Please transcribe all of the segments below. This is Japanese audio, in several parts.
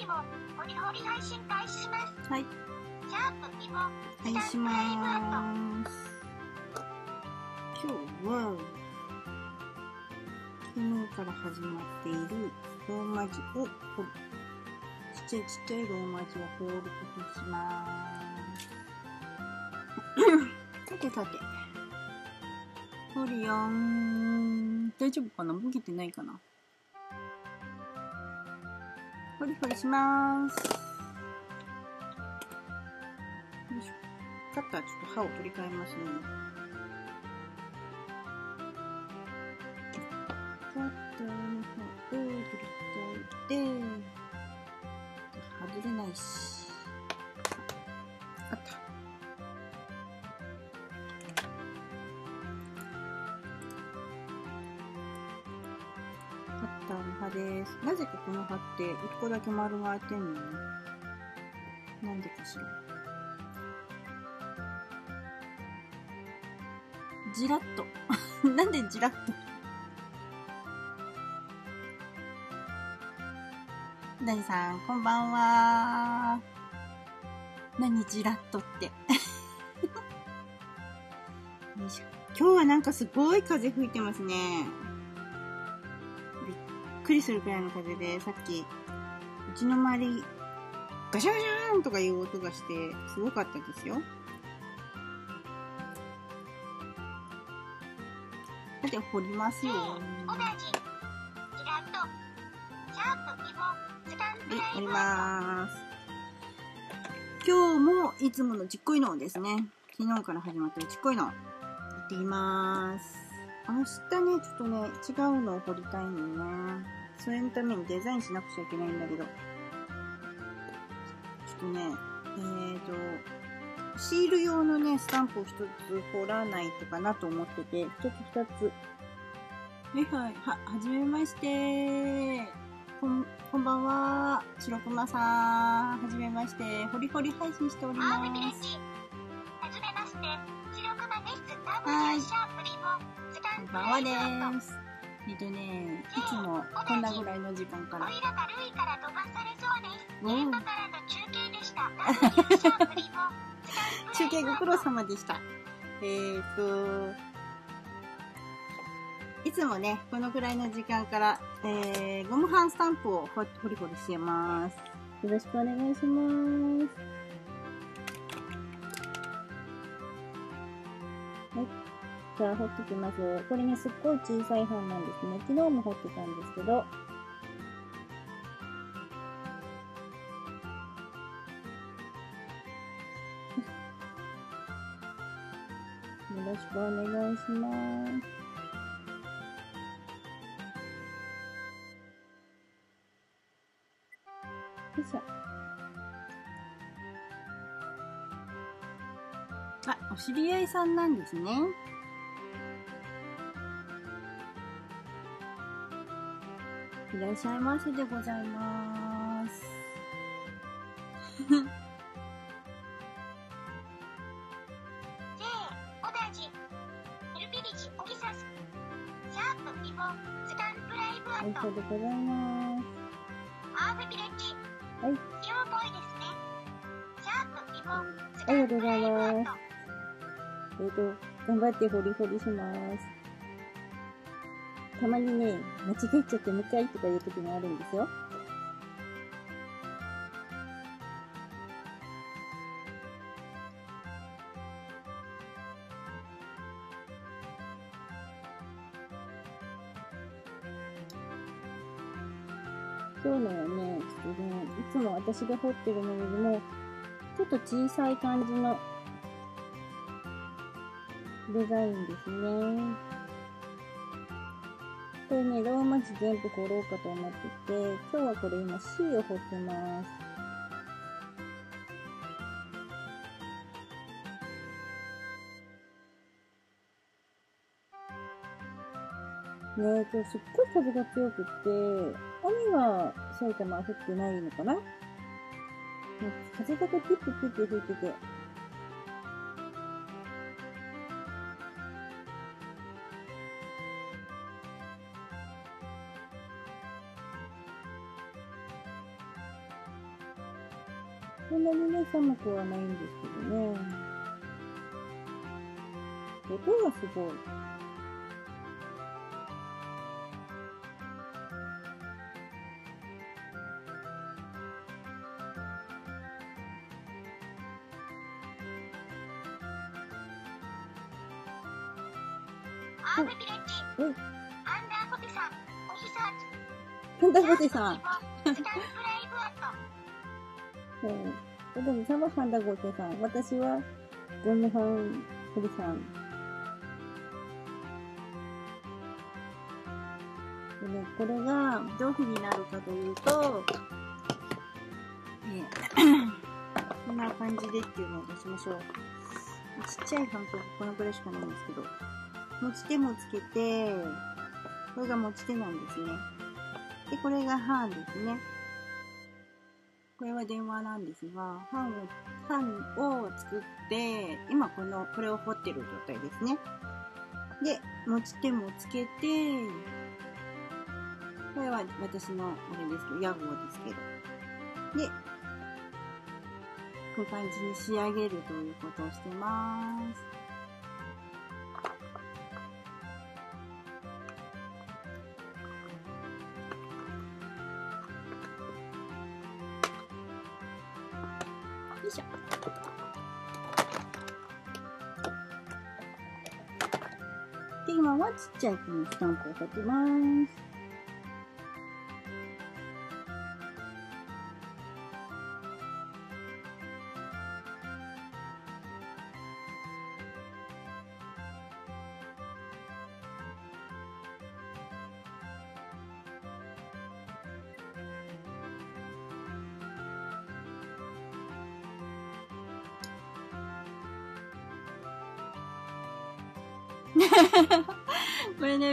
日も、ホリホリ配信開始します。はい。シャープイボ、はい、します。今日は、昨日から始まってい。るローマ字を彫る。ちっちゃい。ちっちゃい。ローマ字を彫ることしまーす。さてさて。彫るよーん。大丈夫かなボケてない。かなほりほりしまーす。よいしょ。カッターちょっと刃を取り替えますね。だけ丸が開いてんのなんでかしら。ジラッと。なんでジラッと？ダニさん、こんばんは。何ジラッとって。よいしょ。今日はなんかすごい風吹いてますね。びっくりするくらいの風で、さっき、うちの周り、ガシャガシャーンとかいう音がして、すごかったですよ。さて、掘りますよ。はい、やりまーす。今日もいつものちっこいのをですね、昨日から始まったちっこいの、やっていまーす。明日ね、ちょっとね、違うのを掘りたいのね。それのためにデザインしなくちゃいけないんだけど。ちょっとね、えーと、シール用のね、スタンプを一つ掘らないとかなと思ってて、一つ二つ。はいはい、は、はじめましてこん、こんばんは。白熊さん。はじめまして。ホリホリ配信しております。ジ。はじめまして。白熊です。ダはいブルシャープリボ、スタンプこんばんはです。えっとね、いつもこんなぐらいの時間からト。オイラがルイから飛ばされそうです。うん現場からの中継ご苦労様でした。えーと、いつもね、このぐらいの時間から、えー、ゴムハンスタンプをほ掘り掘りしてます。よろしくお願いします。じゃあ、掘ってきますよ。これね、すっごい小さい本なんですね。昨日も掘ってたんですけど、よろしくお願いします。よいしょ。あ、お知り合いさんなんですね。いらっしゃいませでございまープ、イボ、スタンプライブアありがット、とうございまームビレッジ、はい。すね。シャープ、イボ、スありがとうございますト、えっ、と、頑張ってホリホリします。たまにね、間違えちゃって向かいとかいう時もあるんですよ。今日のはね、ちょっとね、いつも私が彫ってるのよりも、ちょっと小さい感じのデザインですね。これね、ローマ字全部彫ろうかと思ってて、今日はこれ今 C を彫ってます。ねえ、今日すっごい風が強くって、雨が埼玉は降ってないのかな？風がピュッピュッピュッピュ吹いてて、にね、寒くはないんですけどね。音がすごい？アームビレッジ。うんアンダーポテさん。おひさハンダゴテさん。私、サバハンダゴテさん。私は、ジョンヌハンホリさん。でね、これが、どういう風になるかというと、えー こんな感じでっていうのを出しましょう。ちっちゃいハンコこのくらいしかないんですけど、持ち手もつけて、これが持ち手なんですね。で、これが版ですね。は電話なんですが、版を、版を作って、今この、これを彫ってる状態ですね。で、持ち手もつけて、これは私の、あれですけど、屋号ですけど。で、こういう感じに仕上げるということをしてます。じゃあこのスタンプを貼ってます。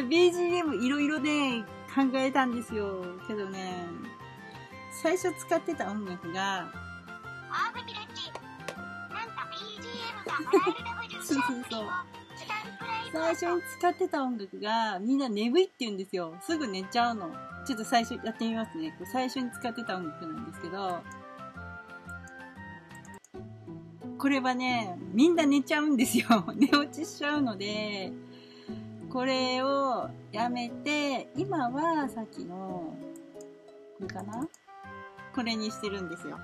BGM いろいろね、考えたんですよ。けどね、最初使ってた音楽が、アームビレッジ。なんと BGM がもらえる W そうそうそう最初に使ってた音楽が、みんな眠いって言うんですよ。すぐ寝ちゃうの。ちょっと最初やってみますね。最初に使ってた音楽なんですけど、これはね、みんな寝ちゃうんですよ。寝落ちしちゃうので、これをやめて、今はさっきの、これかな？これにしてるんですよ。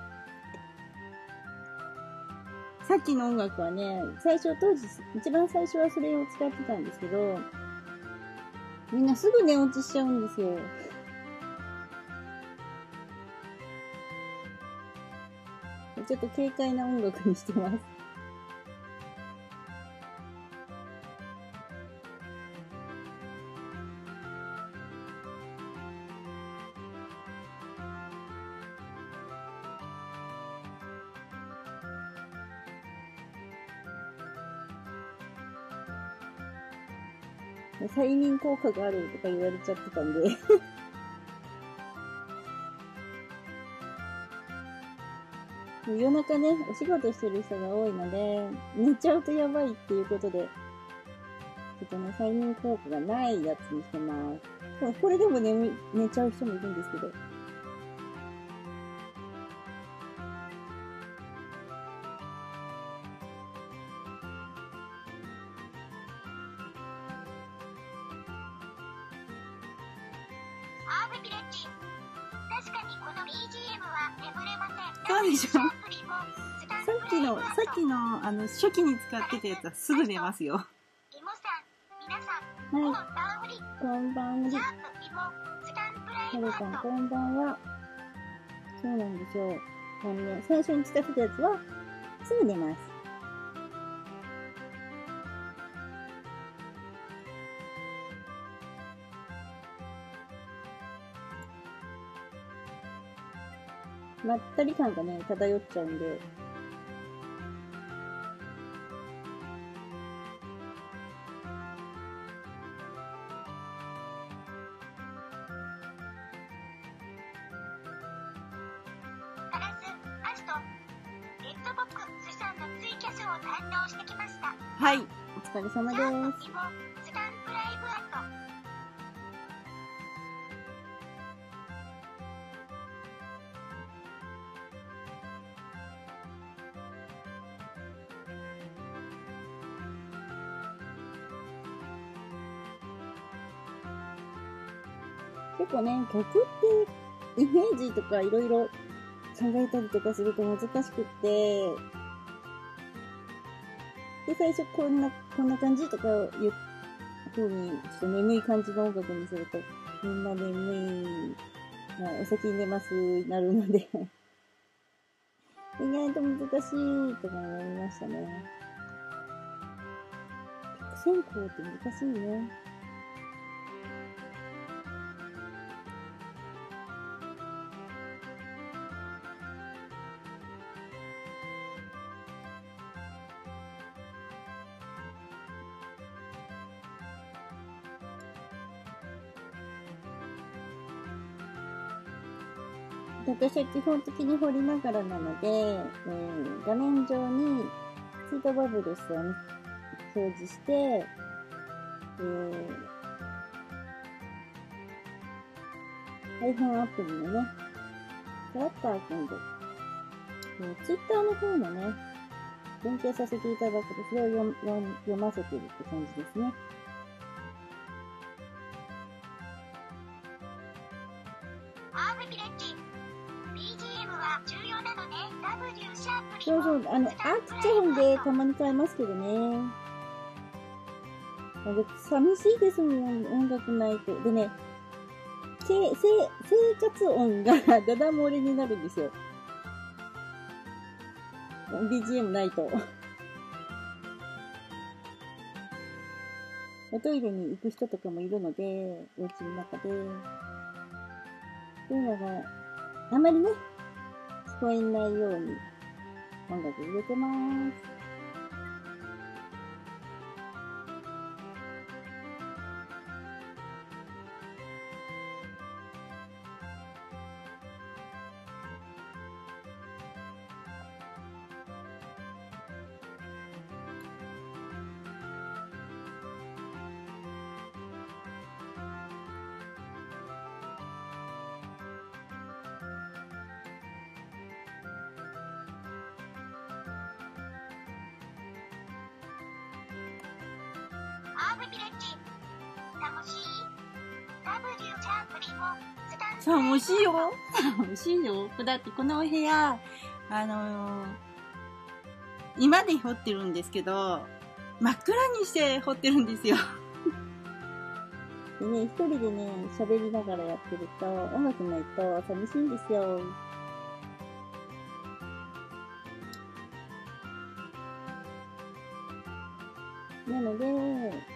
さっきの音楽はね、最初当時、一番最初はそれを使ってたんですけど、みんなすぐ寝落ちしちゃうんですよ。ちょっと軽快な音楽にしてます。催眠効果があるとか言われちゃってたんで。も う夜中ね、お仕事してる人が多いので、寝ちゃうとやばいっていうことで、ちょっとね、催眠効果がないやつにしてます。これでも眠、寝ちゃう人もいるんですけど。あの、初期に使ってたやつはすぐ寝ますよ。リモさん、皆さん、こんはばんはこんばんさん、こ。んばんは。そうなんですよ。あのね、最初に使ってたやつは、すぐ寝ます。まったり感がね、漂っちゃうんで。様です。結構ね、曲ってイメージとかいろいろ考えたりとかすると難しくって、で、最初こんなこんな感じとかを言う風に、ちょっと眠い感じの音楽にすると、みんな眠い、まあ、お先に寝ます、なるので、意外と難しいとか思いましたね。線香って難しいね。私は基本的に掘りながらなので、えー画面上にツイートバブルスを表示して、えー、iPhone アプリのね、トラッカー今度、えー、Twitter の方のね、連携させていただくと、それを読読読ませてるって感じですね。そう、あの、アクチョンでたまに買えますけどね。なんか寂しいですもん、音楽ないと。でね、せ、せ、生活音がダダ漏れになるんですよ。BGM ないと。おトイレに行く人とかもいるので、お家の中で。そういうのが、あまりね、聞こえないように音楽入れてます。しいよ。欲しいよ。だってこのお部屋、あのー今で掘ってるんですけど、真っ暗にして掘ってるんですよ。でね、一人でね、喋りながらやってると、音楽ないと寂しいんですよ。なので、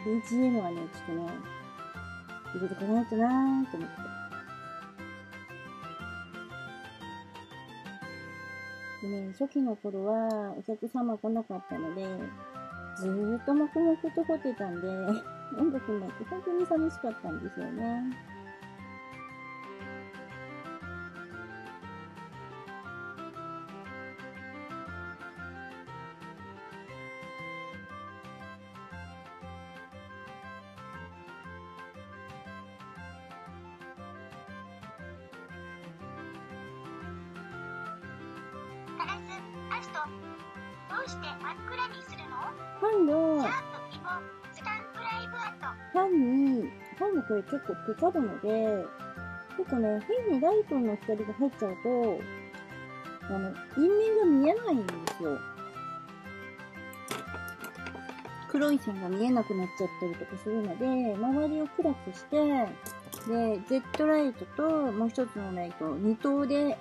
BGM はね、ちょっとね、入れてこないとなーと思って。でね、初期の頃はお客様来なかったので、ずーっと黙々と掘ってたんで、音楽になって本当に寂しかったんですよね。結構かかるので、結構ね、変にライトの光が入っちゃうと、あの、陰面が見えないんですよ。黒い線が見えなくなっちゃったりとかするので、周りを暗くして、で、Z ライトともう一つのライト、二灯で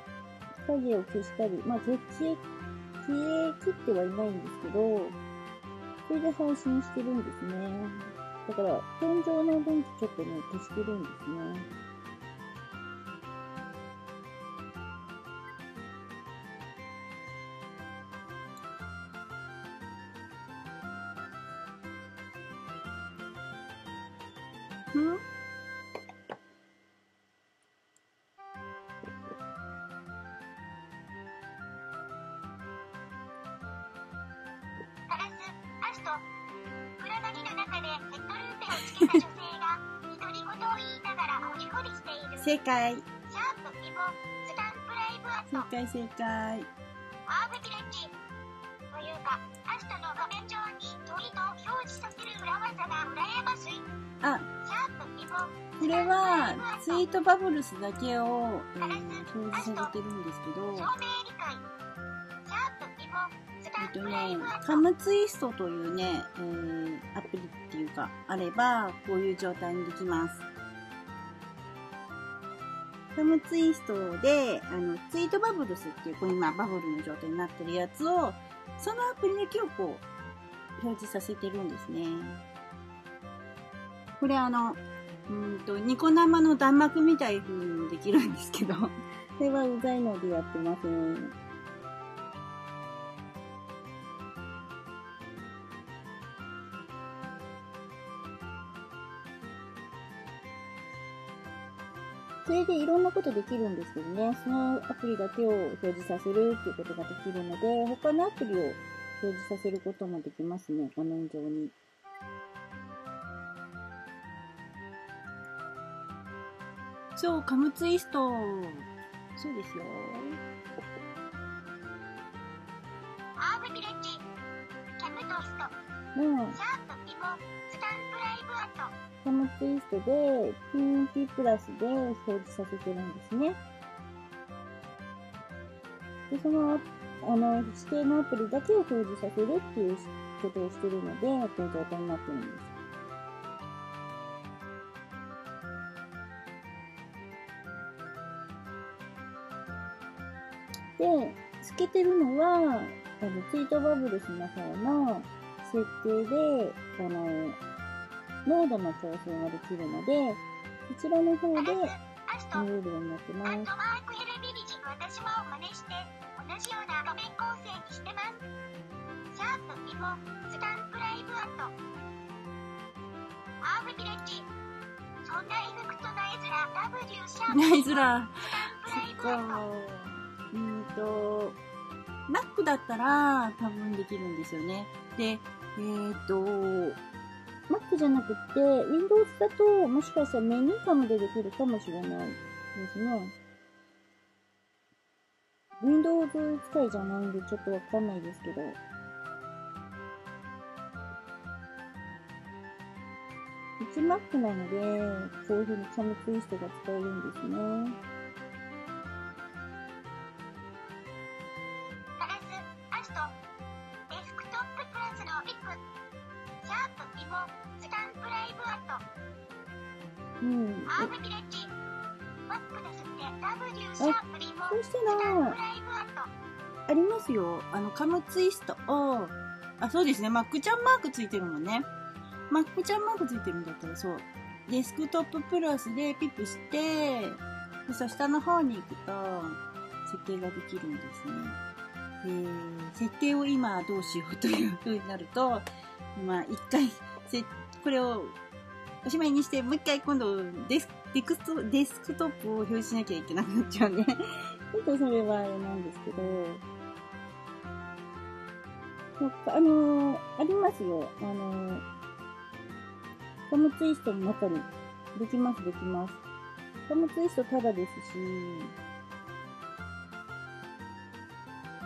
影を消したり、まあ、絶消え、消え切ってはいないんですけど、それで配信してるんですね。だから、天井の電気ちょっとね、消してるんですね。ん？解シャープリボスタンプライブアット。正解正解。ハーブビレッジというかアストの画面上に鳥と表示させる裏技が羨ましいあ、シャープリボこれは、ツイートバブルスだけを、えー、表示されてるんですけど、えっとねカムツイストというね、えー、アプリっていうか、あれば、こういう状態にできます。カムツイストで、あの、ツイートバブルスっていう、こう今バブルの状態になってるやつを、そのアプリだけをこう、表示させてるんですね。これあの、うんと、ニコ生の弾幕みたいにできるんですけど、これはうざいのでやってません。それでいろんなことできるんですけどね、そのアプリだけを表示させるっていうことができるので、他のアプリを表示させることもできますね、画面上に。そう、カムツイスト。そうですよ。ハーブビレッジ。キャムトスト。もう、シャープ芋、スタンプライブアット。カムツイストで PNP プラスで表示させてるんですね。で、その、あの、指定のアプリだけを表示させるっていうことをしてるので、こういう状態になってるんです。で、つけてるのは、あの、ツイートバブルスの方の設定で、あの、濃度の調整ができるので、こちらの方でアスト。見れるようになってますアッ。トマークヘルビビジ私も真似して同じような画面構成にしてますシャープ芋スタンプライブアットハーブビレッジそんなエフェクトないずら W シャープないずら。スタンプライブアットうんと、Mac だったら多分できるんですよね。で、えっ、と、Mac じゃなくて、Windows だともしかしたらメニューカムでできるかもしれないですね。Windows 使いじゃないんでちょっとわかんないですけど。うち Mac なので、こういう風にカムツイストが使えるんですね。うん。マックですって W シャープリモそしたら、ありますよ。あの、カムツイストを、あ、そうですね。マックちゃんマークついてるもんね。マックちゃんマークついてるんだったらそう。デスクトッププラスでピップして、そしたら下の方に行くと、設定ができるんですね。えー、設定を今どうしようという風になると、今一回、これをおしまいにして、もう一回今度デスデクストデスクトップを表示しなきゃいけなくなっちゃうんで、ちょっとそれはあれなんですけど、なんかあのーありますよ。あのー、ムツイストの中に。できます、できます。カムツイストただですし、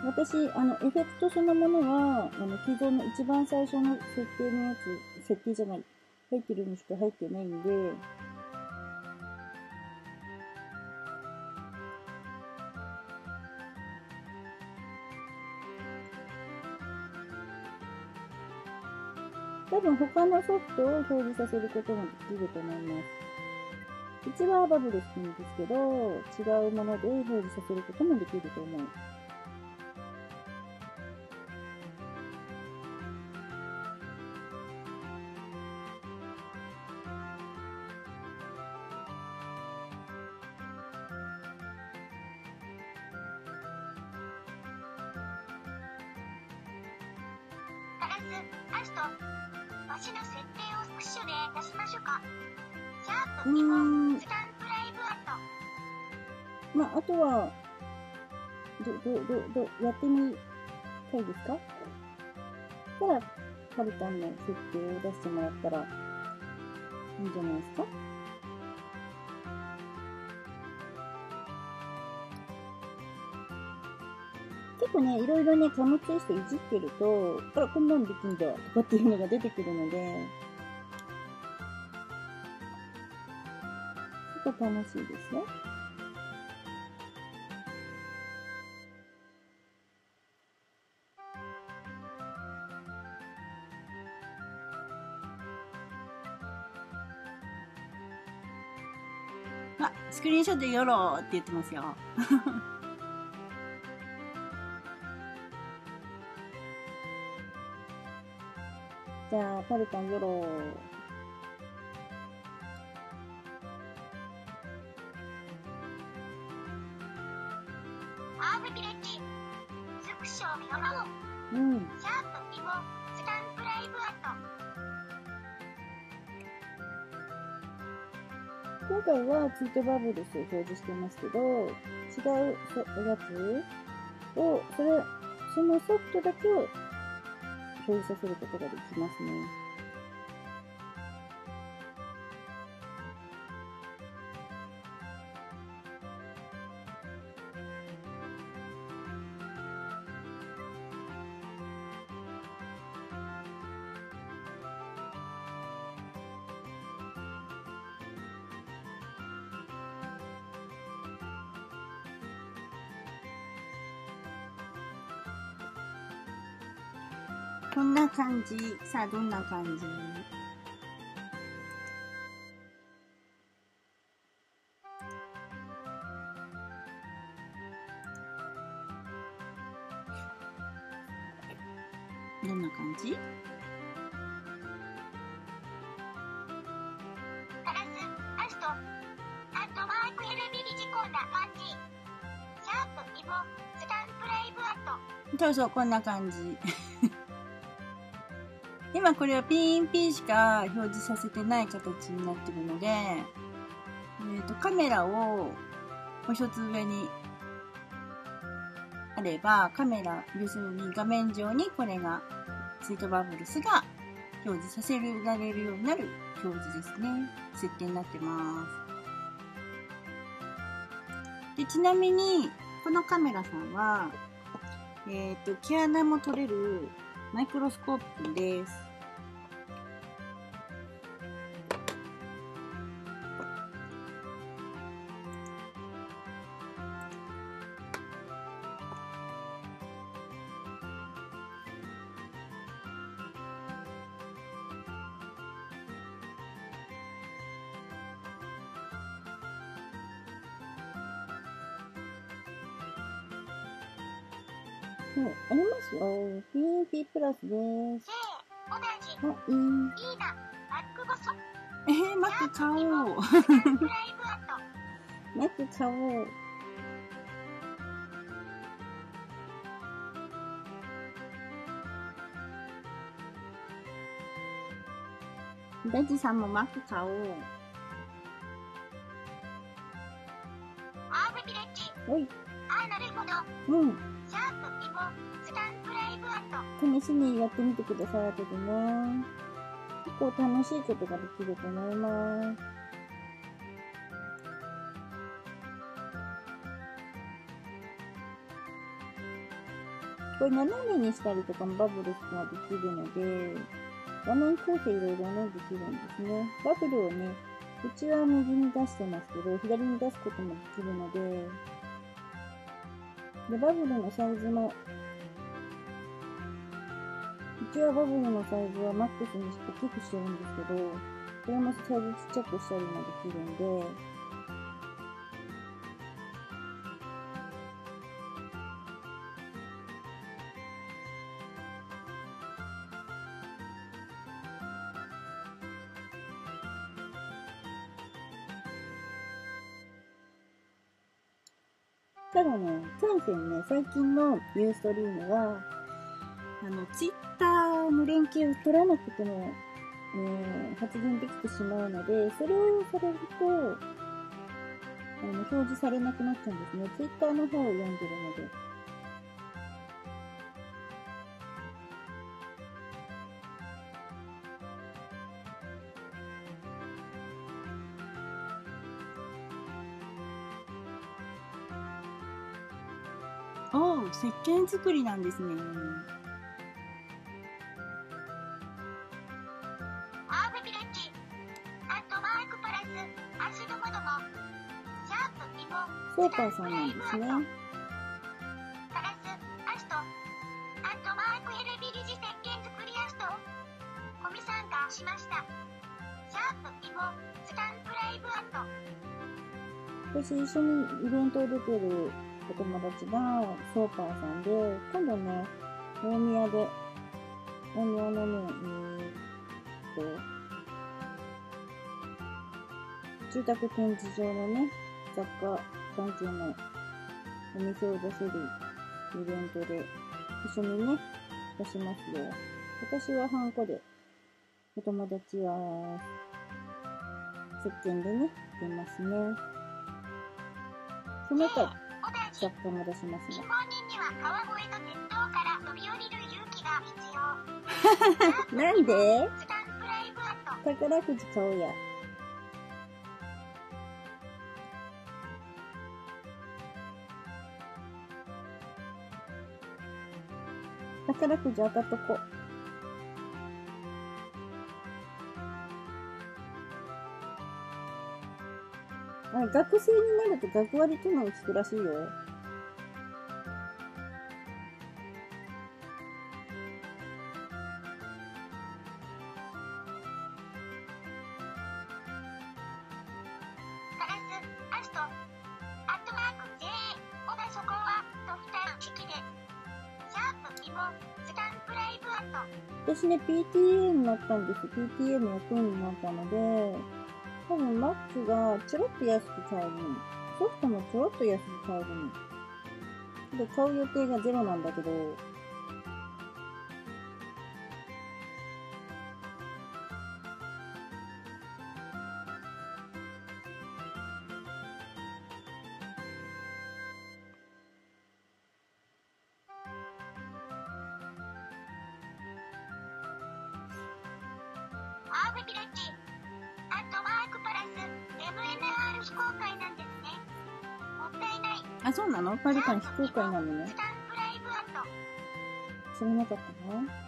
私、あの、エフェクトそのものは、あの、既存の一番最初の設定のやつ、設定じゃない、入ってるのしか入ってないんで、多分他のソフトを表示させることもできると思います。うちはバブルしてるんですけど、違うもので表示させることもできると思う。ど、やってみたいですか？そしたら、カルタンの設定を出してもらったら、いいんじゃないですか？結構ね、いろいろね、貨物テストいじってると、あら、こんなんできんだ、とかっていうのが出てくるので、構楽しいですよ。あ、クリーンショットよろって言ってますよ。じゃあ、パルタンよろアー今回はツイートバブルスを表示してますけど、違うやつを、それ、そのソフトだけを表示させることができますね。感じ。さあ、どんな感じ？どんな感じ？ガラスアストアットマーク LB ビジコンな感じシャープイボスタンプライブアットそうそう、こんな感じ。今これはピンピンしか表示させてない形になってるので、えっ、と、カメラをもう一つ上にあれば、カメラ、要するに画面上にこれが、ツイートバブルスが表示させられるようになる表示ですね。設定になってます。で、ちなみに、このカメラさんは、えっ、と、毛穴も取れるマイクロスコープです。買おう。スタンプライブアットマック買おう。ダジさんもマック買おう。アームビレッジおい。あーなるほどうん。シャープイボスタンプライブアット試しにやってみてください、後でね。構楽しいことができると思います。これ斜めにしたりとかもバブルスができるので、画面構成いろいろね、できるんですね。バブルをね、うちは右に出してますけど、左に出すこともできるので、で、バブルのサイズもうちはバブルのサイズはマックスにして大きくしてるんですけど、これもサイズちっちゃくしたりもできるんで、ただね、キャンセンね、最近のユーストリームは、あの、ツイッターの連携を取らなくても、えー発言できてしまうので、それをされると、あの、表示されなくなっちゃうんですね。ツイッターの方を読んでるので。おう、石鹸作りなんですね。イモ、ソーパーさんなんですね。私一緒にイベントを出てるお友達がソーパーさんで、今度ね、大宮で、大宮のね、えーっと、住宅展示場のね、雑貨関係のお店を出せるイベントで一緒にね、出しますよ。私はハンコで、お友達は、石鹸でね、出ますね。その他、オダジ、雑貨も出します日ね。なんで？宝くじ買おうや。宝くじ当たっとこ。あ学生になると学割っていうのが聞くらしいよ。ね、PTA になったんです。PTA の役員になったので、多分マックがちょろっと安く買えるの。ソフトもちょろっと安く買えるの。で買う予定がゼロなんだけど、ルカン非公開なのね。知らなかったな。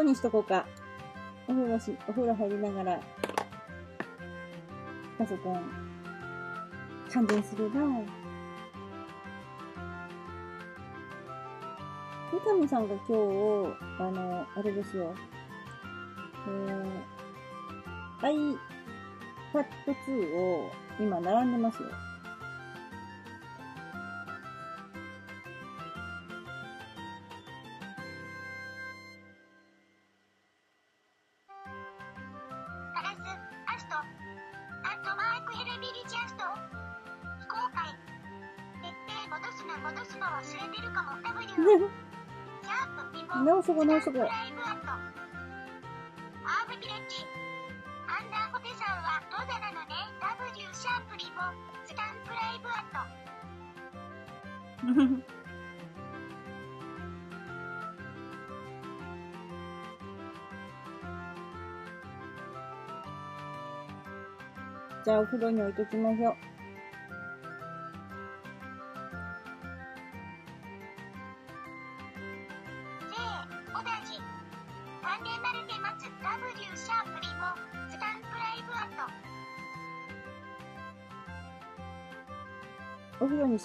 イブアット。風呂にしとこうか。お風呂し、お風呂入りながら、パソコン、感電するな。三上さんが今日、あの、あれですよ。えー、iPad 2を今並んでますよ。直そこ直そこスタンプライブア。ンダーホテさんはドザなのね。W シャープリモ、スタンプライブアット。じゃあお風呂に置いときましょう。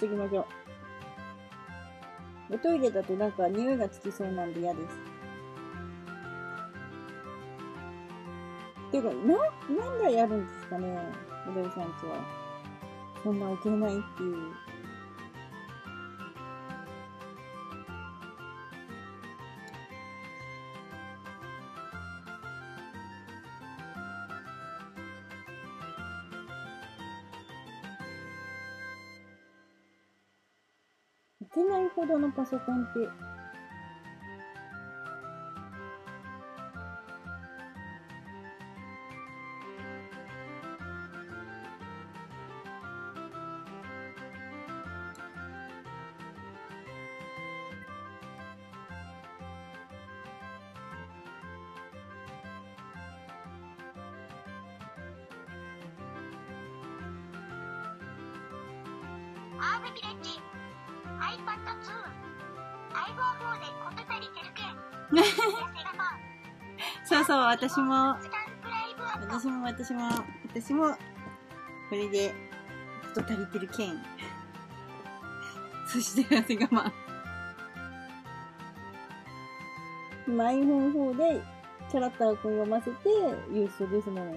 ト。おきましょう。おトイレだとなんか匂いがつきそうなんで嫌です。てか、な、なんでやるんですかねモデルさんちは。そんな置けないっていう。パソコンって、私も、私も私も、私も、これで、こと足りてる剣。そして、長谷川。今 iPhone4 で、キャラクター君読ませて、ユースですもん。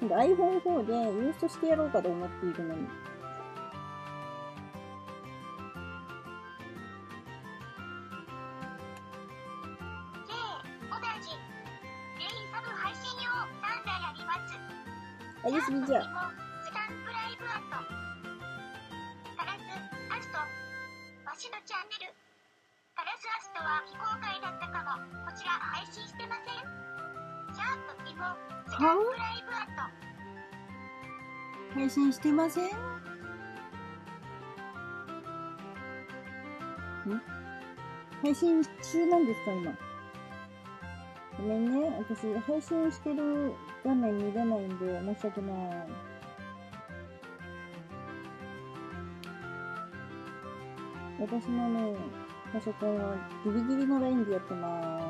今度 iPhone4 でユーストしてやろうかと思っているのに。スタンプライブアット配信してません？ん？配信中なんですか今？ごめんね。私、配信してる画面見れないんで、申し訳ない。私のね、パソコンはギリギリのラインでやってます。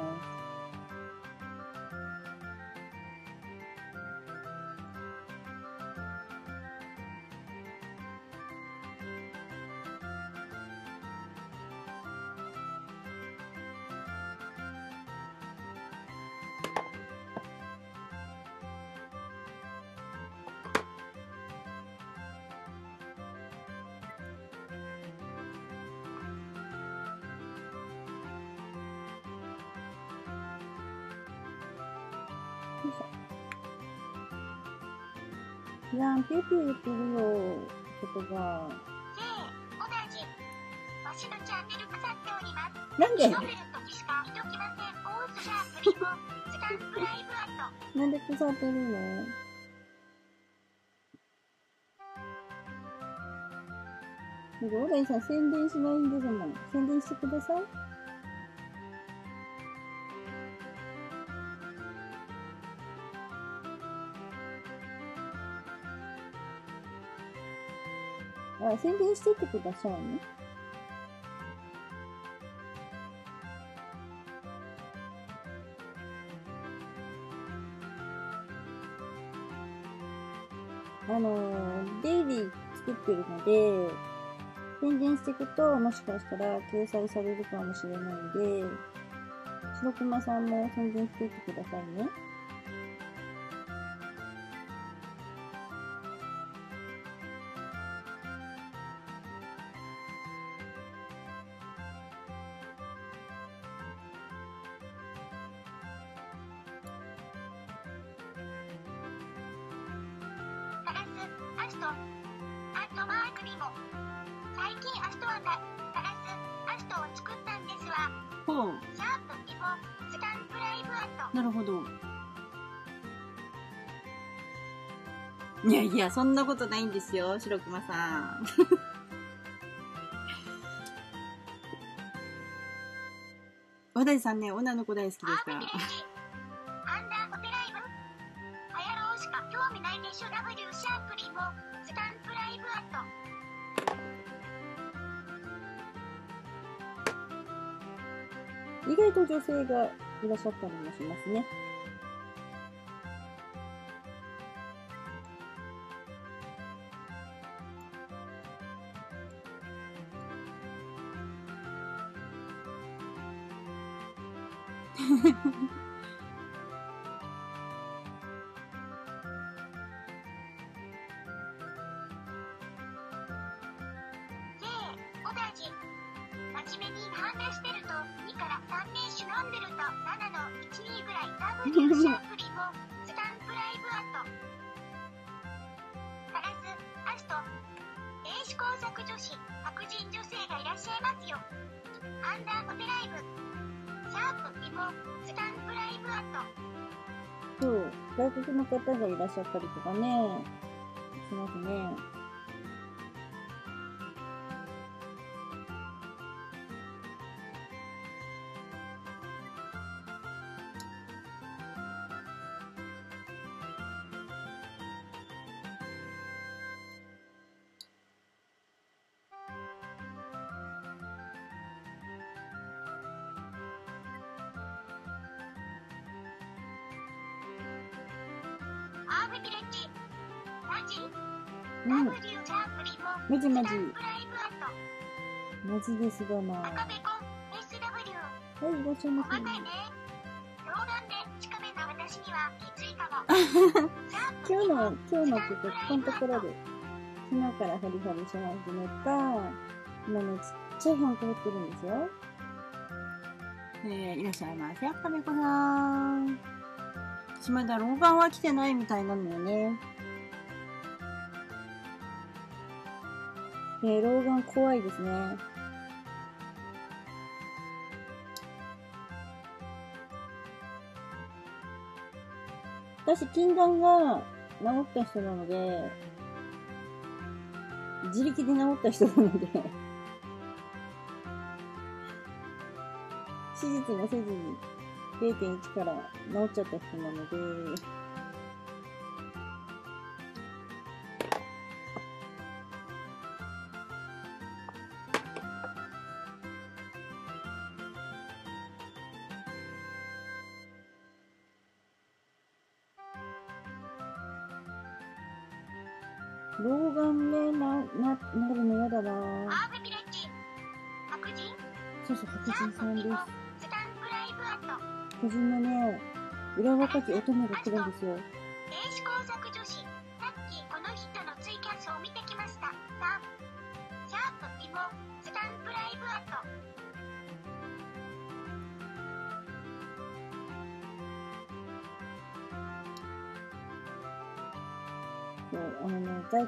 ょ。いやん、ピューピュー言ってるよ、ことが。J 小田ジわしのチャンネル腐っておりますなんでしか見ときませんオースシャープリモスタンプライブアットなんで腐ってるの？なんか、小田井さん宣伝しないんですもん。宣伝してください。あ、宣伝してってくださいね。あの、デイリー作ってるので、宣伝していくと、もしかしたら掲載されるかもしれないんで、白熊さんも宣伝していってくださいね。いやそんなことないんですよ、白熊さん。小田井さんね、女の子大好きですか？らアンダーオペライブ。はやろうしか興味ないでしょ。W シャープリモスタンプライブアット。意外と女性がいらっしゃったりもしますね。いらっしゃったりとかね、ですがは。い、いらっしゃいませ。細かいね。老眼で近めな私にはきついかも。今日の、今日のってここのところで、昨日からハリハリし始めた、今ね、ちっちゃい本通ってるんですよ。えー、いらっしゃいませ。赤べこさん。私まだ老眼は来てないみたいなのよね。えー、老眼怖いですね。私、禁断が治った人なので、自力で治った人なので、手術もせずに0.1から治っちゃった人なので、老眼ね、な、な、なるの嫌だなアービビレッジ。白人？そうそう、白人さんです。スタンプライブアット。白人のね、裏若き乙女が来るんですよ。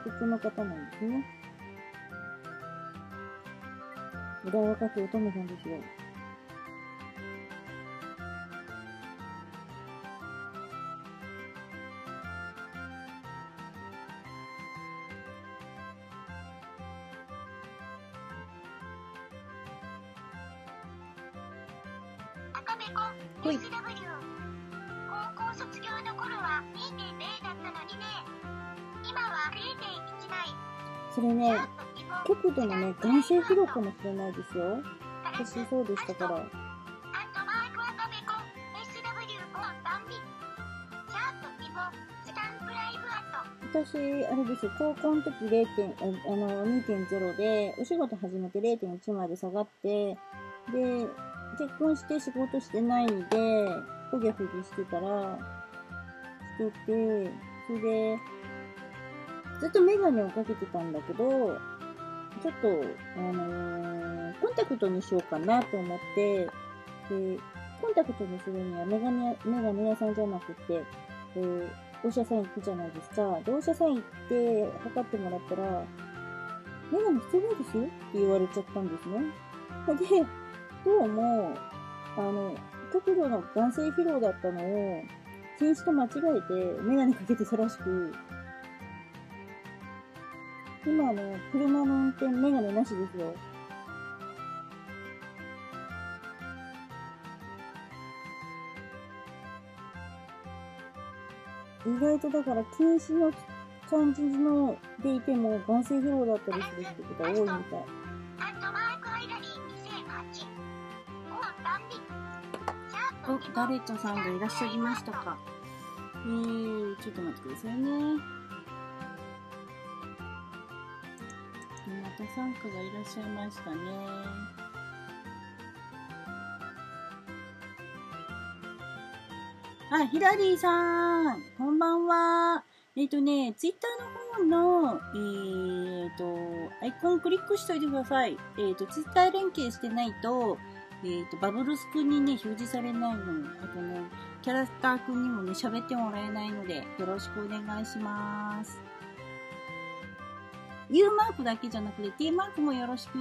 鉄、の方なんですね。裏若く乙女さんですよ。ピモ。極度のね、眼性疲労かもしれないですよ。私そうでしたから。私、あれですよ、高校の時0点、あの、2.0で、お仕事始めて0.1まで下がって、で、結婚して仕事してないんで、ほぎゃほぎしてたら、してて、それで、ずっとメガネをかけてたんだけど、ちょっと、あのーコンタクトにしようかなと思って、で、コンタクトにするにはメガネ、メガネ屋さんじゃなくて、で、お医者さん行くじゃないですか。で、お医者さん行って測ってもらったら、メガネ必要ないですよって言われちゃったんですね。で、どうも、あの、極度の眼性疲労だったのを、禁止と間違えてメガネかけてたらしく、今あの、車の運転メガネなしですよ。意外とだから禁止の感じのでいても眼性疲労だったりするってことが多いみたい。お。、ガレットさんがいらっしゃいましたか。えー、ちょっと待ってくださいね。また参加がいらっしゃいましたね。あ、ヒラリーさん、こんばんは。えっ、とね、ツイッターの方の、えっ、と、アイコンクリックしといてください。えっ、と、ツイッター連携してないと、えっ、と、バブルス君にね、表示されないの。あとね、キャラクター君にもね、喋ってもらえないので、よろしくお願いします。U マークだけじゃなくて、T マークもよろしく。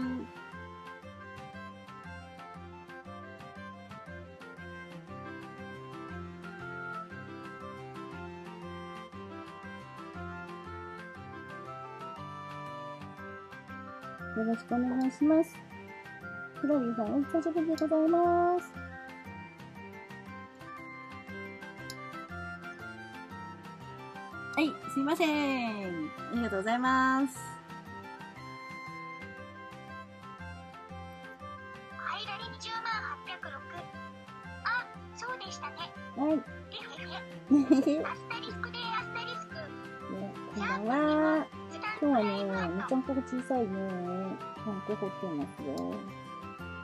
よろしくお願いします。ヒロリーさん、お久しぶりでございます。はい、すいません。ありがとうございます。ね。こんばんは。今日はね、なかなか小さいね、ハンコ彫ってますよ。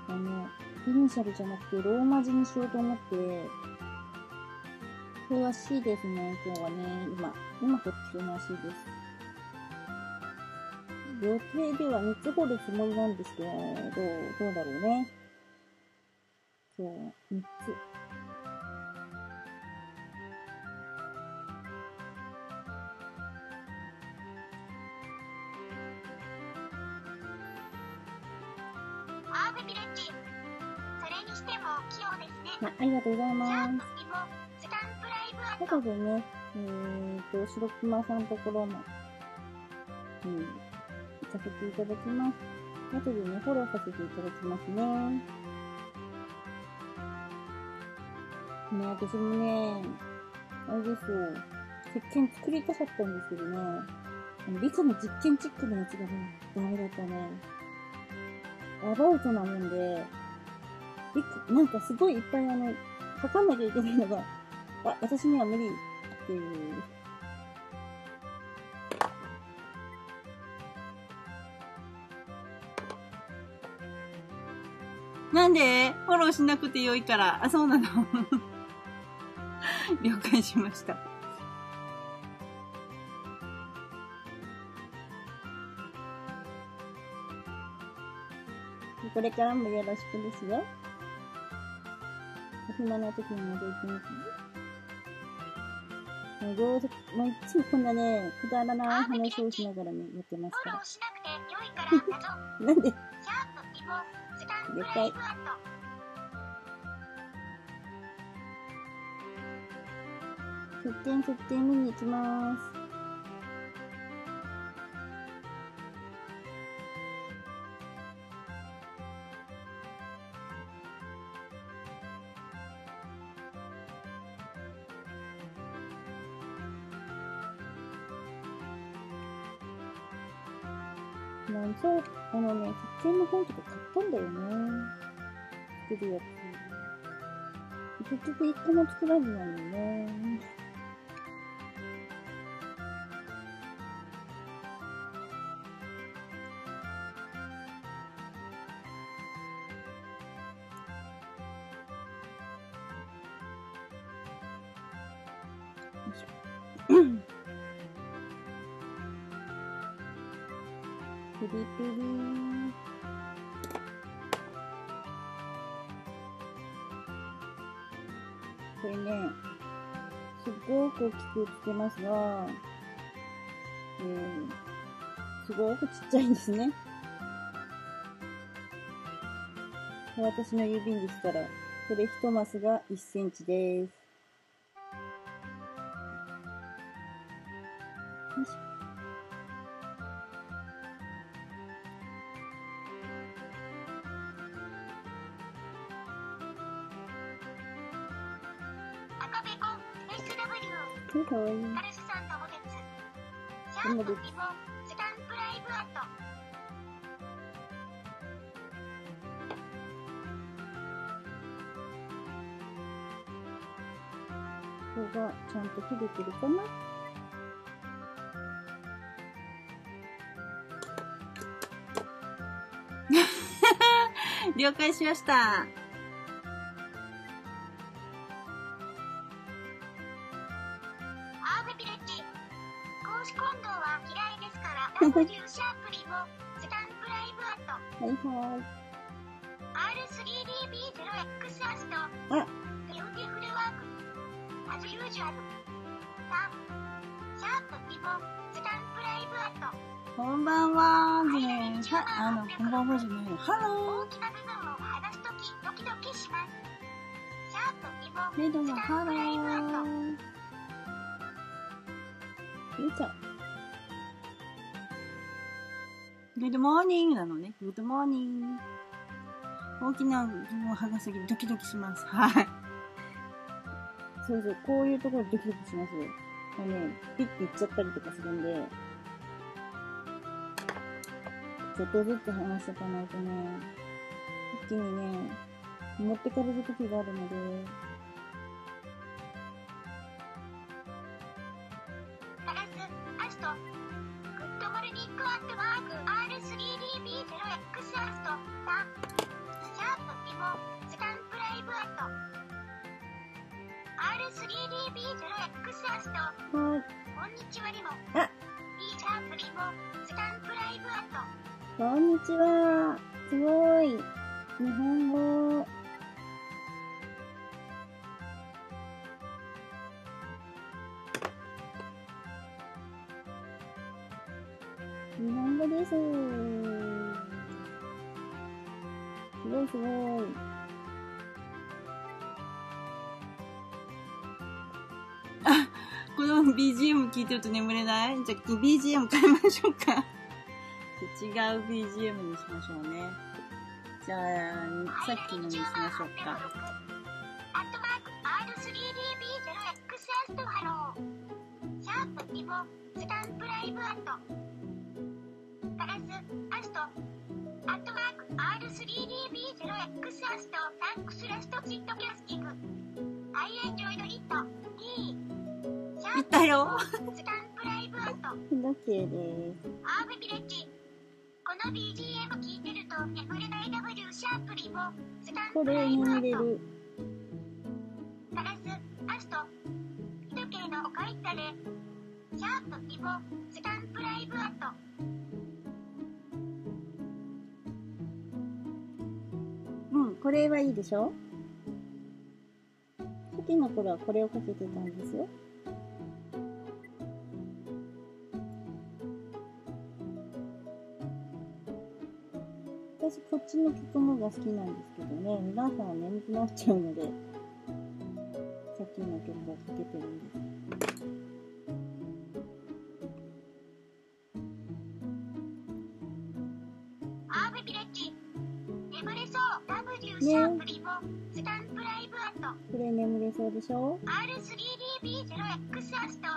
あの、イニシャルじゃなくて、ローマ字にしようと思って、詳しいですね、今日はね。今、今彫ってるらしいです。予定では3つ掘るつもりなんですけど、どうだろうね。そう、3つ。ありがとうございます。後でね、えーと、白熊さんのところも、うん、行かせていただきます。後でね、フォローさせていただきますね。ね、私もね、あれですよ、石鹸作りたかったんですけどね、理科の実験チックなやつがね、ダメだったね。アバウトなもんで、なんかすごいいっぱいあの、かかんなきゃいけないのが、あ、私には無理っていう。なんで？フォローしなくてよいから。あ、そうなの 了解しました。これからもよろしくですよ。暇な時に覗いてみて。もうどうせ、もういつもこんなね、くだらない話をしながらね、やってますから。なんで了解。出店出店見に行きます。のね、実験の本とか買ったんだよね。作るやつ。結局一個も作らずなのね。きくつけますが、えー、すごくちっちゃいんですね。私の指ですから、これ1マスが1センチです。こがちゃんと切れてるかな 了解しました。あの、こんばんはじゃないの。 Hello。大きな部分を離すとき、ドキドキします。シャープリモスタンプ live at。よいしょ。 Good morning なのね。 Good morning。大きな歯がすぎドキドキします。はい。そうそう、こういうところドキドキしますよ。もうね、ピッていっちゃったりとかするんで、ちょっとずつ話していかないとね、一気にね、持ってかれる時があるので、ちは。すごい。日本語。日本語です。すごいすごい。あ、この BGM 聞いてると眠れない？じゃあ BGM 変えましょうか。違う BGM にしましょうね。じゃあ、さっきのにしましょうか。これイブアット。眠れる。ガラス、アスト、時計の書いたれ、シャープ、リボ、スタンプライブアット。うん、これはいいでしょ？初期の頃はこれをかけてたんですよ。私こっちの曲のが好きなんですけどね、皆さんは眠くなっちゃうので、さっきの曲をかけてるんです。アーブビレッジ。眠れそう、W シャープ、リボ、スタンプライブアット。これ眠れそうでしょ？R3DB0X アスト。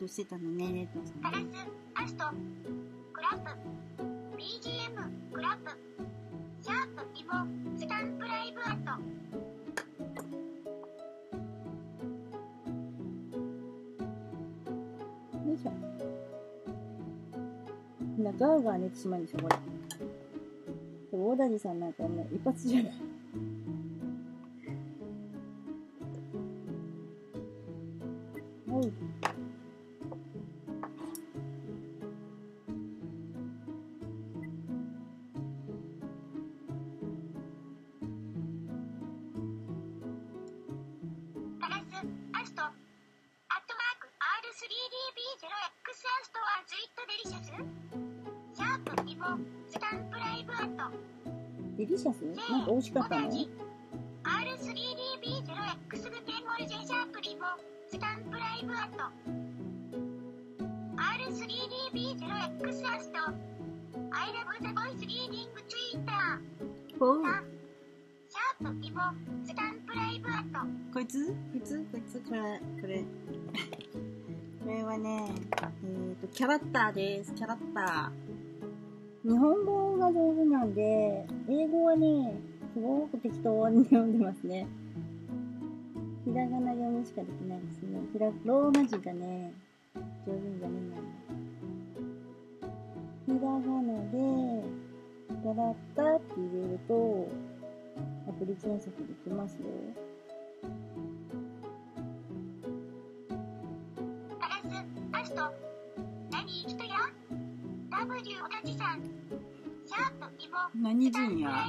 トキライブアット。ャスティングしてたのね、レッドさんガラス、アスト、クラップ、BGM、クラップ、シャープ、リボ、スタンプライブアット。よいしょ。みんなガーガー寝てしまうんでしょ、これ。でも、大谷さんなんかもう一発じゃない。おデリシャス？シャープ、リボ、スタンプライブアット。デリシャスなんか美味しかったの？同じ R3DB0X グテンモルジェシャープリボ、スタンプライブアット。R3DB0X アスト。I love the voice reading Twitter。おう。3シャープリボ、スタンプライブアット。こいつ？こいつ？こいつこれ、これ。これはね、えっ、と、キャラクターです。キャラクター。日本語が上手なんで、英語はね、すごく適当に読んでますね。ひらがな読みしかできないですね。ひら、ローマ字がね、上手に読めない。ひらがなで、キャラクターって入れると、アプリ検索できますよ。ラス、アスト。何人や ?W 同じさん。シャープリボ、何人や？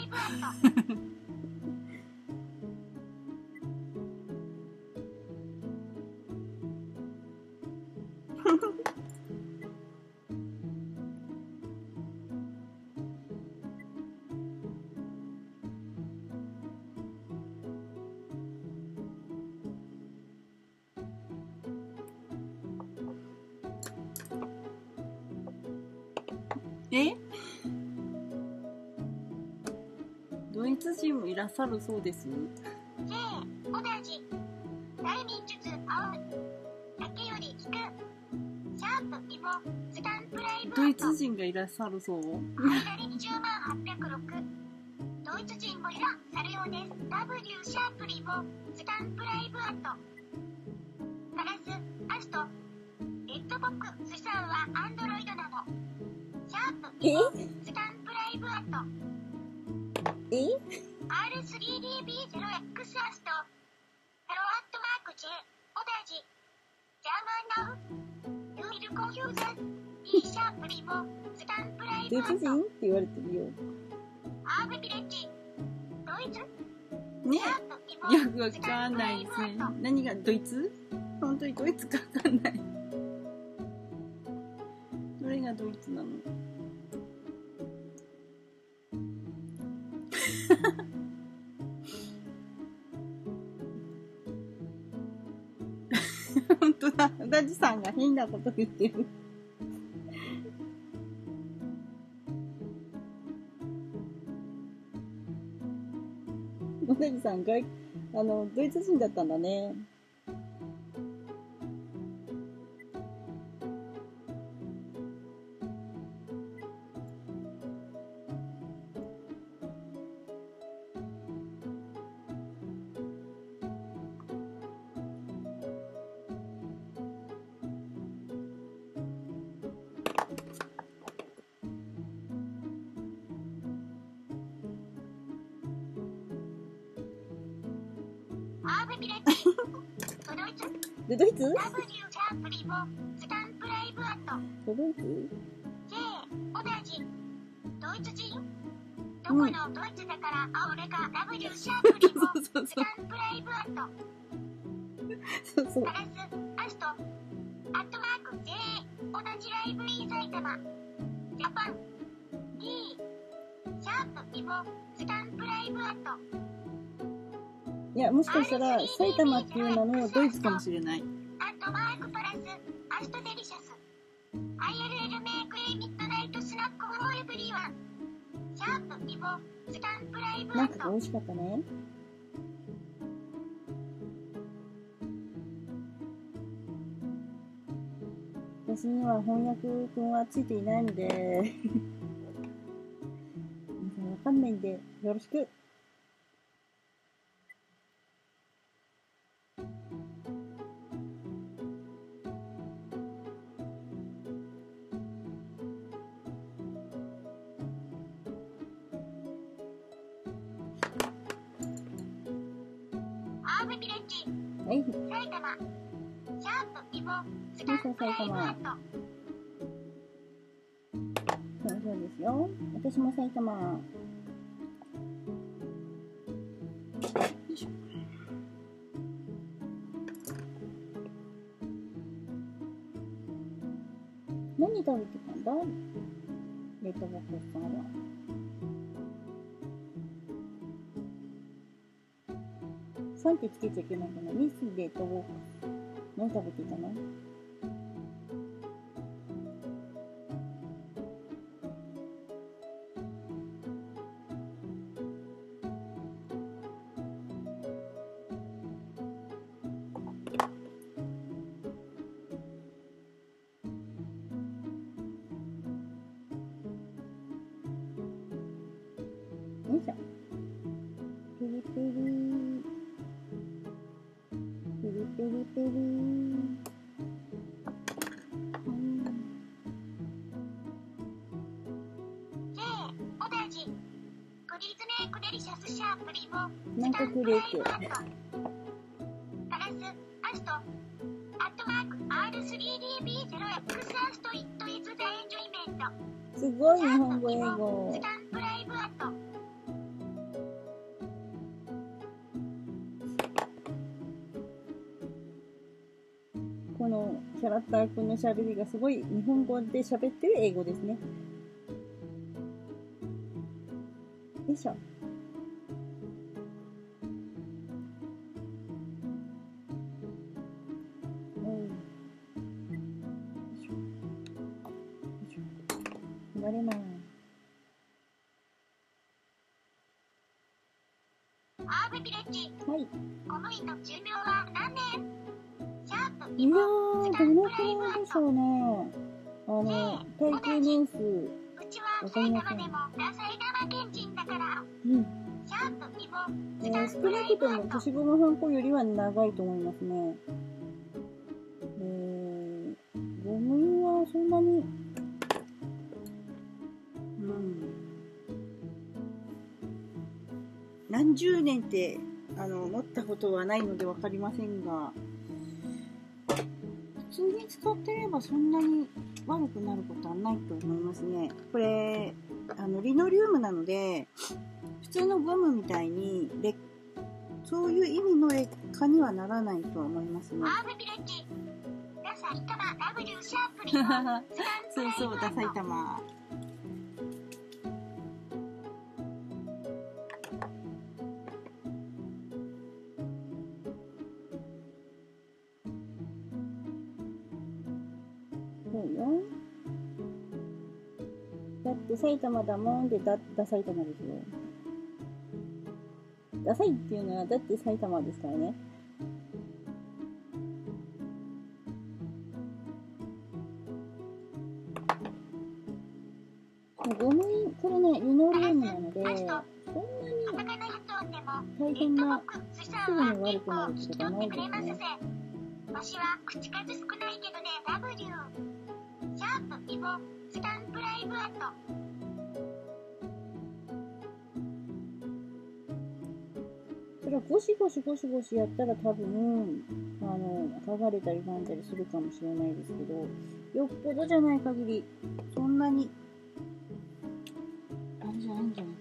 いらっしゃるそうです。J、同じ。大民術、青。竹より聞く。シャープ、リボ、スタンプライブアドイ。ツ人がいらっしゃるそう。左20万806。ドイツ人もいらっしゃるようです。W シャープリボ、スタンプライブアット。ガラス、アスト。レッドボックスさんはアンドロイドなの。シャャープえスタンプライブアットえ？R3DB0X アスト。ハローアットマーク J オダジジャーマンナウユーイルコンユーザー。E シャープリボスタンプライブドイツ人？って言われてるよ。アーブビレッジドイツ？ね。よくわかんないですね。何がドイツ？本当にドイツかわかんない。どれがドイツなの？本当だ。ダジさんが変なこと言ってる。ダジさんが、あの、ドイツ人だったんだね。オダジドイツ人どこのドイツだから、あ、俺が W シャープリボそうそうスタンプライブアットそうそうガ。ラスアストアットマーク J 同じライブ埼玉ジャパン D シャープリボスタンプライブアットいや、もしかしたら、埼玉っていう名のドイツかもしれない。美味しかったね。私には翻訳くんはついていないので、皆さんわかんないんで、よろしく。私も埼玉。よいしょ何食べてたんだ？レッドボックスさんは。3ってつけちゃいけないかな。ミスレッドボックス。何食べてたの？ターくんの喋りがすごい日本語で喋ってる英語ですね。よいしょ。うんよいしょ。よいしょ。言われます。アーブビレッジはい。公務員の寿命は何年シャープいやー、どのくらいでしょうね。あの、耐久年数。うちは埼玉でもダサい生県人だからうん。シャープリボえー少なくとも消しゴムはんこよりは長いと思いますね。えー、ゴム印はそんなに、うん。何十年って、あの、持ったことはないのでわかりませんが、普通に使ってればそんなに悪くなることはないと思いますね。これ、あの、リノリウムなので、普通のゴムみたいに劣、そういう意味の劣化にはならないとは思いますね。そうそう、ダサい玉。埼玉だもんでだ、ダサい玉ですよ。ダサいっていうのは、だって埼玉ですからね。ゴムイン、これね、リノリウムなので、そんなに大変な、すぐに悪くなることがないですね。わしは口数少ないけどね、W。シャープイボ、スタンプライブアート。それゴシゴシゴシゴシやったら多分、あの、剥がれたりなんだりするかもしれないですけど、よっぽどじゃない限り、そんなに、あれじゃないんじゃない？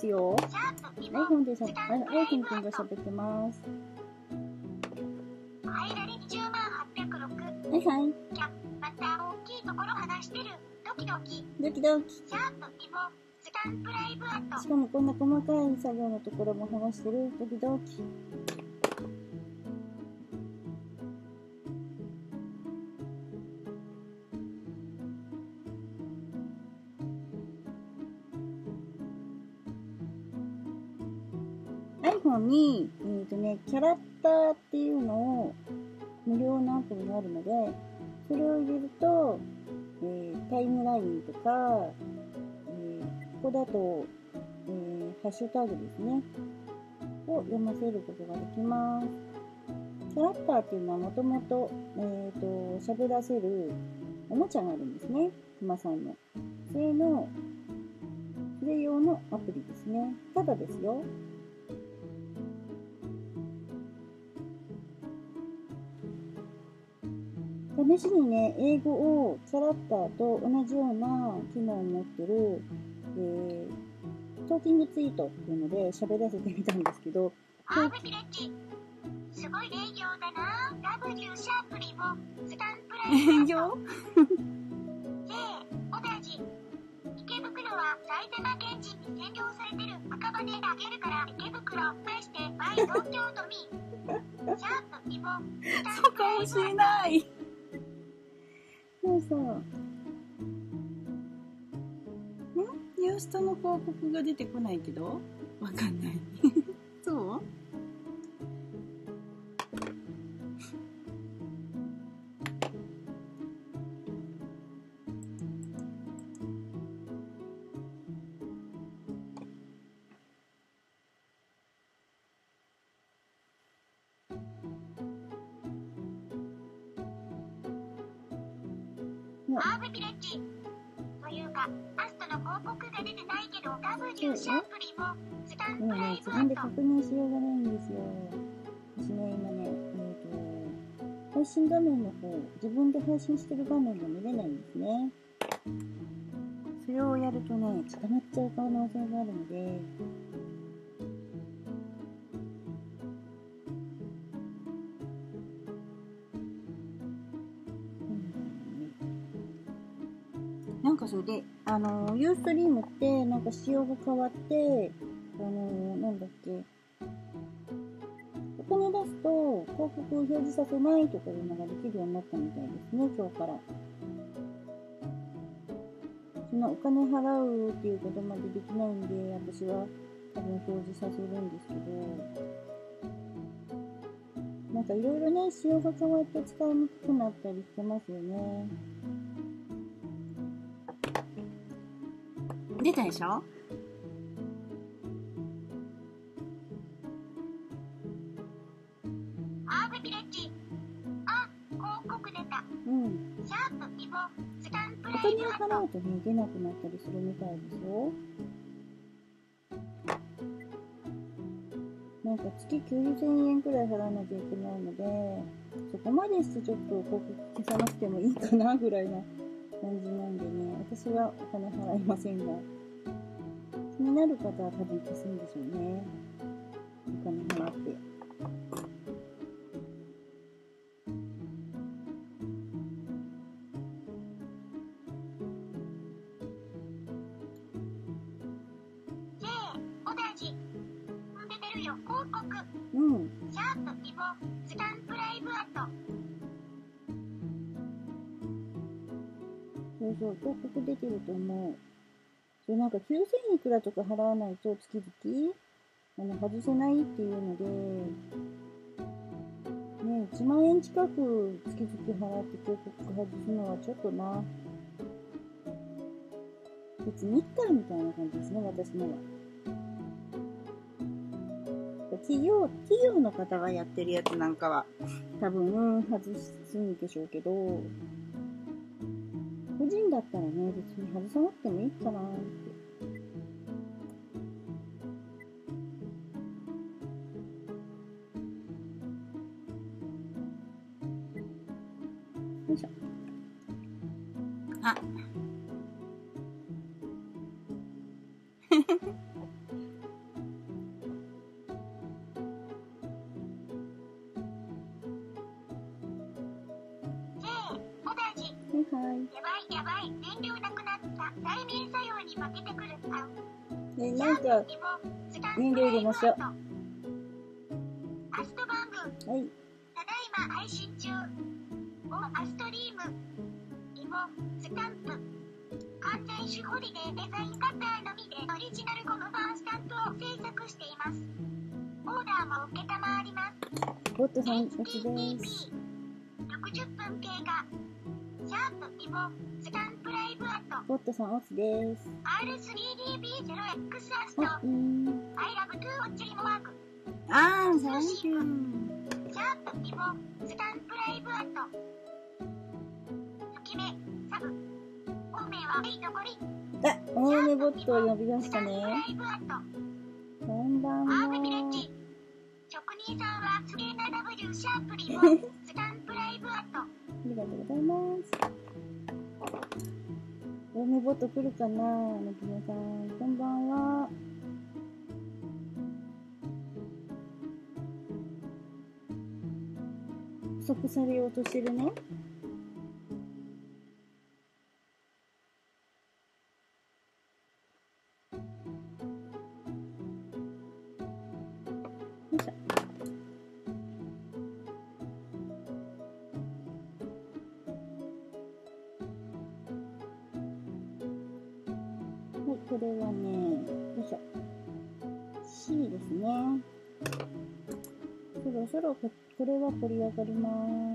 ですよ。iPhone でしゃ、スあタンプライ iPhone ブアットくんが喋。ってます。ハイラリ20万806。はいはい。また大きいところ話してる。ドキドキ。ドキドキ。シャープイボ、スタンプライブアットし。かもこんな細かい作業のところも話してる。ドキドキ。ね、キャラクターっていうのを無料のアプリがあるので、それを入れると、えータイムラインとか、えーここだと、えーハッシュタグですね。を読ませることができます。キャラクターっていうのはもともと、えっ、と、喋らせるおもちゃがあるんですね。クマさんの。それの、それ用のアプリですね。ただですよ。試しにね、英語をキャラクターと同じような機能を持ってる、えー、トーキングツイートっていうので喋らせてみたんですけど、ハーレッジ。すごい営業だな。W シャープリボ、スタンプライ。営業？J、同じ。池袋は埼玉県人に占領されてる赤羽であげるから池袋返してバイ東京都民。シャープリボ、ンそうかもしれない。そうそう。ん？ユーストの広告が出てこないけど？わかんない。そう？けど W シャープリボ、スタンプもうね、自。分で確認しようがないんですよ。私ね、今ね、えっ、と、配信画面の方、自分で配信してる画面が見れないんですね。それをやるとね、固まっちゃう可能性があるので、なんかそれで、あの、ユーストリームって、なんか仕様が変わって、あの、なんだっけ、お金出すと、広告を表示させないとかいうのができるようになったみたいですね、今日から。そのお金払うっていうことまでできないんで、私は多分表示させるんですけど、なんかいろいろね、仕様が変わって使いにくくなったりしてますよね。出たでしょ？アーブビレッジ。あ、広告出た。うん。シャープイボ、スタンプおライブア金を払ッうとね、出なくなったりするみたいですよ。なんか月9000円くらい払わなきゃいけないので、そこまでしてちょっと広告消さなくてもいいかなぐらいな感じなんでね、私はお金払いませんが、気になる方は多分消すんでしょうね。お金払って。うん。シャープイボ、スタンプライブアット。そうそう、広告出てると思う。そう、なんか9000いくらとか払わないと月々、あの、外せないっていうので、ね、1万円近く月々払って広告外すのはちょっとな。別にいっかみたいな感じですね、私のは。企業、企業の方がやってるやつなんかは、多分、外すんでしょうけど、個人だったらね、別に外さなくてもいいかなましょうアストバング。はい。ただいま配信中。オアストリーム。イボ、スタンプ。完全種ホリデーデザインカッターのみでオリジナルゴム版スタンプを制作しています。オーダーも受けたまわります。ボットさん、おちです。HTTP。60分経過。シャープイボ、スタンプ。ボットさん、おちです。R3DB0X アスト。I love to watch him work. あー、サンキュー。シャープイボ、スタンプライブアット。月目、サブ。はエイトゴリ。あ、大梅ボットを呼びましたね。こんばんアーブビレッは。ジ。職人さんはスゲーナ W シャープリボ、スタンプライブアット。ありがとうございます。大梅ボット来るかなのきねさん。こんばんは。不足されようとしてるね。そろここれは掘り上がりま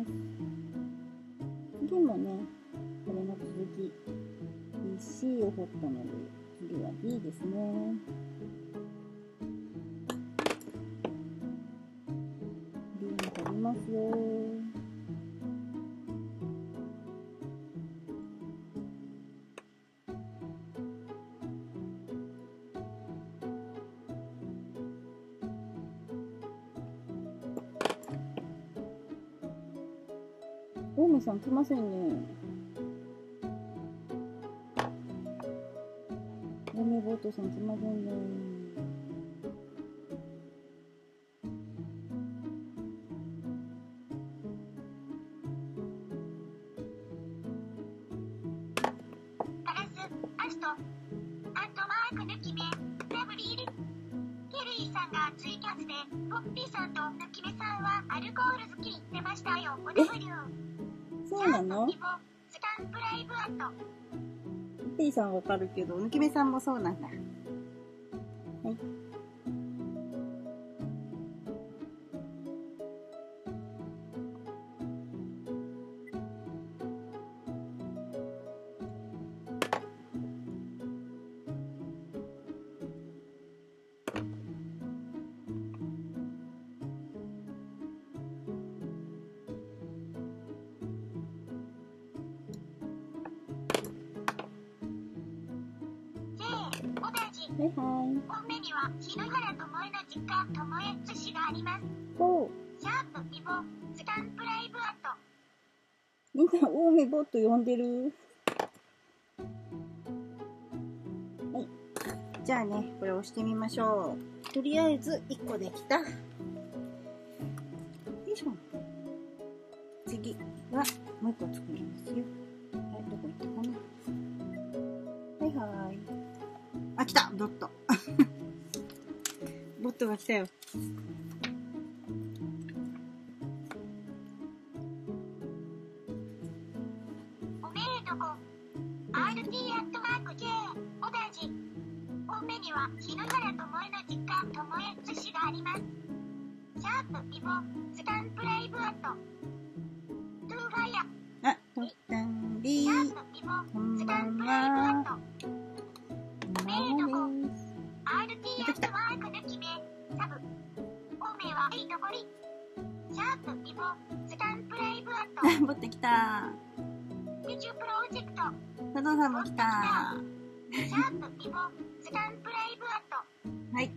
す。次もね、これの続き。BC を掘ったので、次は B ですね。B も掘りますよ。大野さん来ませんね。大野ボートさん来ませんね。るけど、抜き目さんもそうなんだ。んな、オウメボット呼んでる。はい。じゃあね、これ押してみましょう。とりあえず、1個できた。よいしょ。次は、もう1個作りますよ。はい、どこ行ったかな。はいはい。あ、来たボット。ボットが来たよ。実家智恵寿司があります。シャープピボスタンプライブアット。トゥーファイア。あ、とったんでシャーー。プピボスタンプライブアッは。ト。こんばんはです。RT アットマーク抜き目、サブ。本名はエイトコリ。シャープピボスタンプライブアット。持ってきた。宇宙プロジェクト。佐藤さんも来た。シャープピボスタンプライブアット。はい。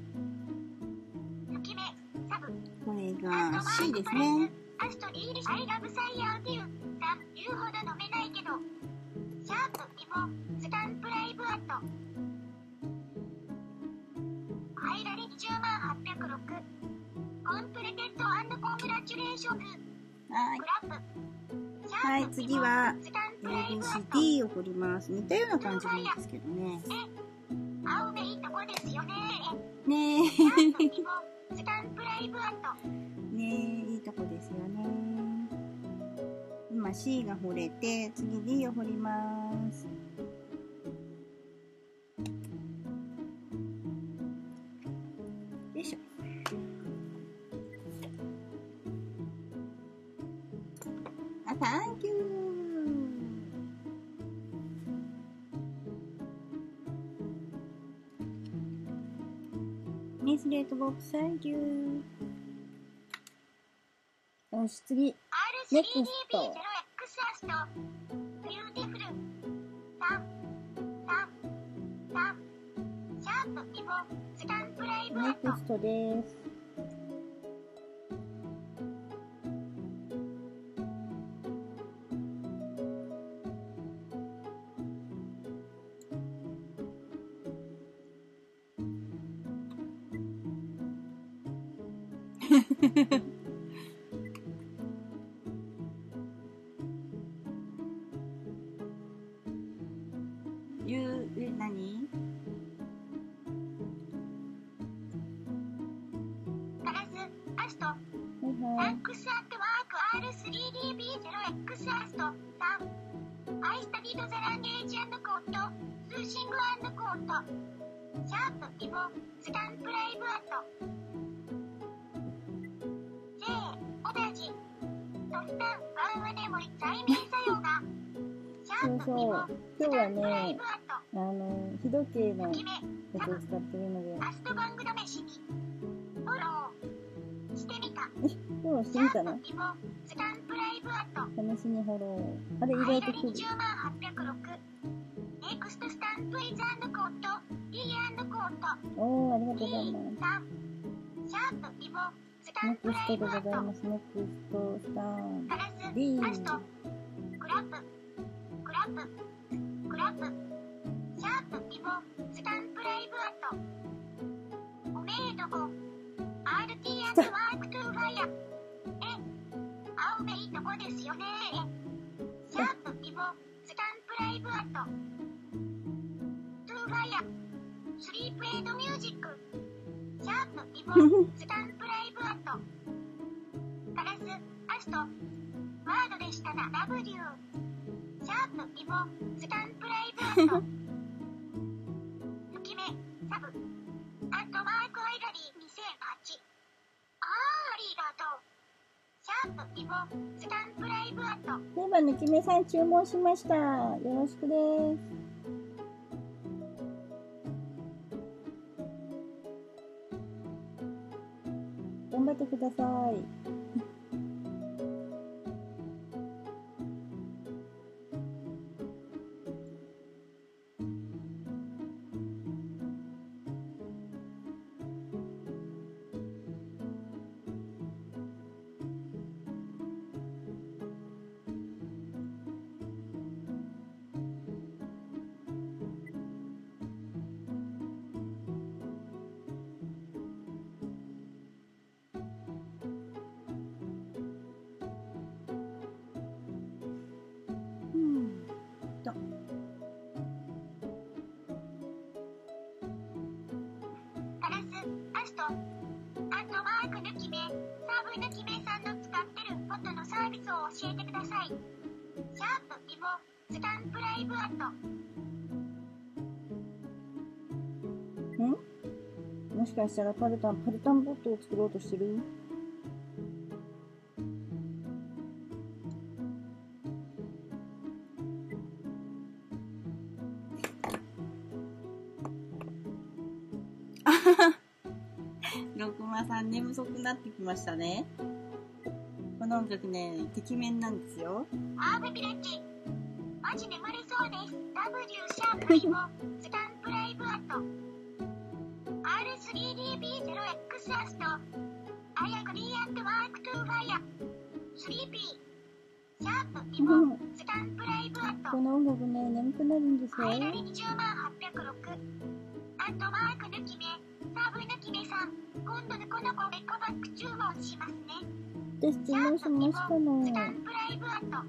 これが C ですね。アストリーリアイラブサイヤーデュー。だ、言うほど飲めないけど。シャープピボスタンプライブアット。ハイラリ20万806。コンプレテッドコングラチュレーションズ。はいク。ラップ。はい、次は。ABCD を掘ります。似たような感じでいいですけどね。ね。ねシャープライブアット。ねえ、いいとこですよね。今 C が掘れて、次 D を掘ります。よいしょ。あ、サンキュー。スレートボックスサンキュー。よし、次。R3DB0X アスト。ビューティフ時計のや決め、つを使ってるので、アストバング試しに。フォロー。してみた。フォローしてみたなスタンプライブアット。試しにフォロー。あれ、意外と来る。20万806。ネクストスタンプイズコート。D コート。おー、ありがとうございます。3。シャープピボスタンネプラクストでごイブアット。ざいます。ネクストスタンガラス、D アスト。クラップ。クラップ。クラップ。シャープピボスタンプライブアット。おめえどこ ?RT アットワークトゥーファイア。え、青めいとこですよね。シャープピボスタンプライブアット。トゥーファイア。スリープエイドミュージック。シャープピボスタンプライブアット。ガラス、アスト。ワードでしたな、W。シャープピボスタンプライブアット。サブ。アットマークアイラリー2008。あー、ありがとう。シャープピボスタンプライブアット。そういえば、ぬきめさん注文しました。よろしくです。頑張ってください。かしたらパルタン、パルタンボットを作ろうとしてる？あはは。六馬さん寝不足になってきましたね。この音楽ね、てきめんなんですよ。アーブビレッジ。マジ眠れそうです。W シャープイボスタン R3DB0X アスト。I agree and work to fire. 3P。シャープイボスタンプライブアットこ。の音楽ね、眠くなるんですよハ。イラリ20万806。アットマーク抜き目。サブ抜き目さん。今度のこの子エコバック注文しますね。で、質問しましたの。スタンプライブアット。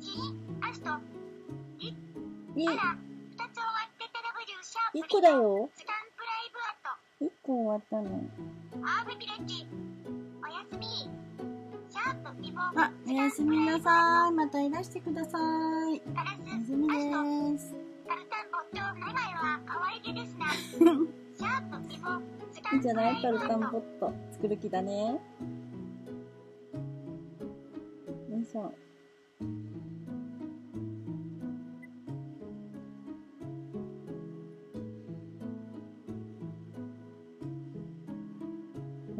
シーアスト。え、あら、二つ終わってた W シャープ一個だよ。スタンプライブアット。一個終わったの。アーブビレッジ。おやすみ。シャープイボ。あ、おやすみなさい。またいらしてください。ガラス。おやすみ。です。タルタンボット名前は可愛げですな。シャープイボ。スタいいんじゃない？タルタン。ポット。作る気だね。よいしょ。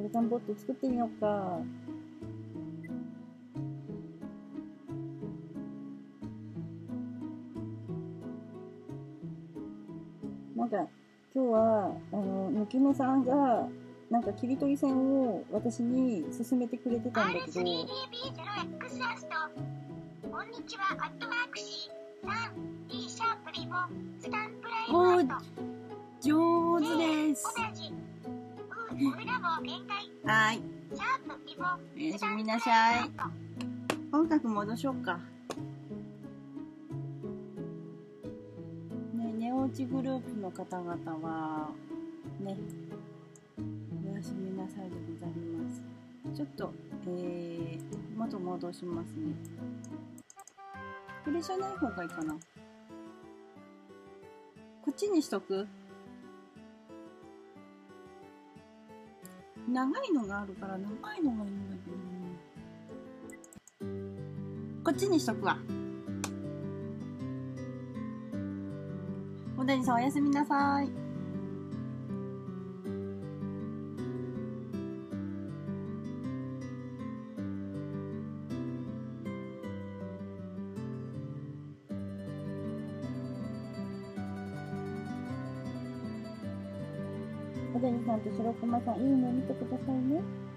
ルタンポット作ってみようか。なんか、今日は、あの、ぬきめさんが、なんか切り取り線を私に勧めてくれてたんだけど、R3DB0X アスト。こんにちは、アットマーク C。3、D シャープリボ。スタンプライ。上手です。同じ。う、俺らも限界。はい。おやすみなさい。音楽戻しようか。ね、寝落ちグループの方々は、ね、おやすみなさいでございます。ちょっと、えー、元戻しますね。これじゃない方がいいかな。こっちにしとく？長いのがあるから長いのがいいんだけどこっちにしとくわ。小谷さんおやすみなさい。んと白熊さん、いいの見てくださいね。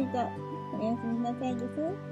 おやすみなさいです。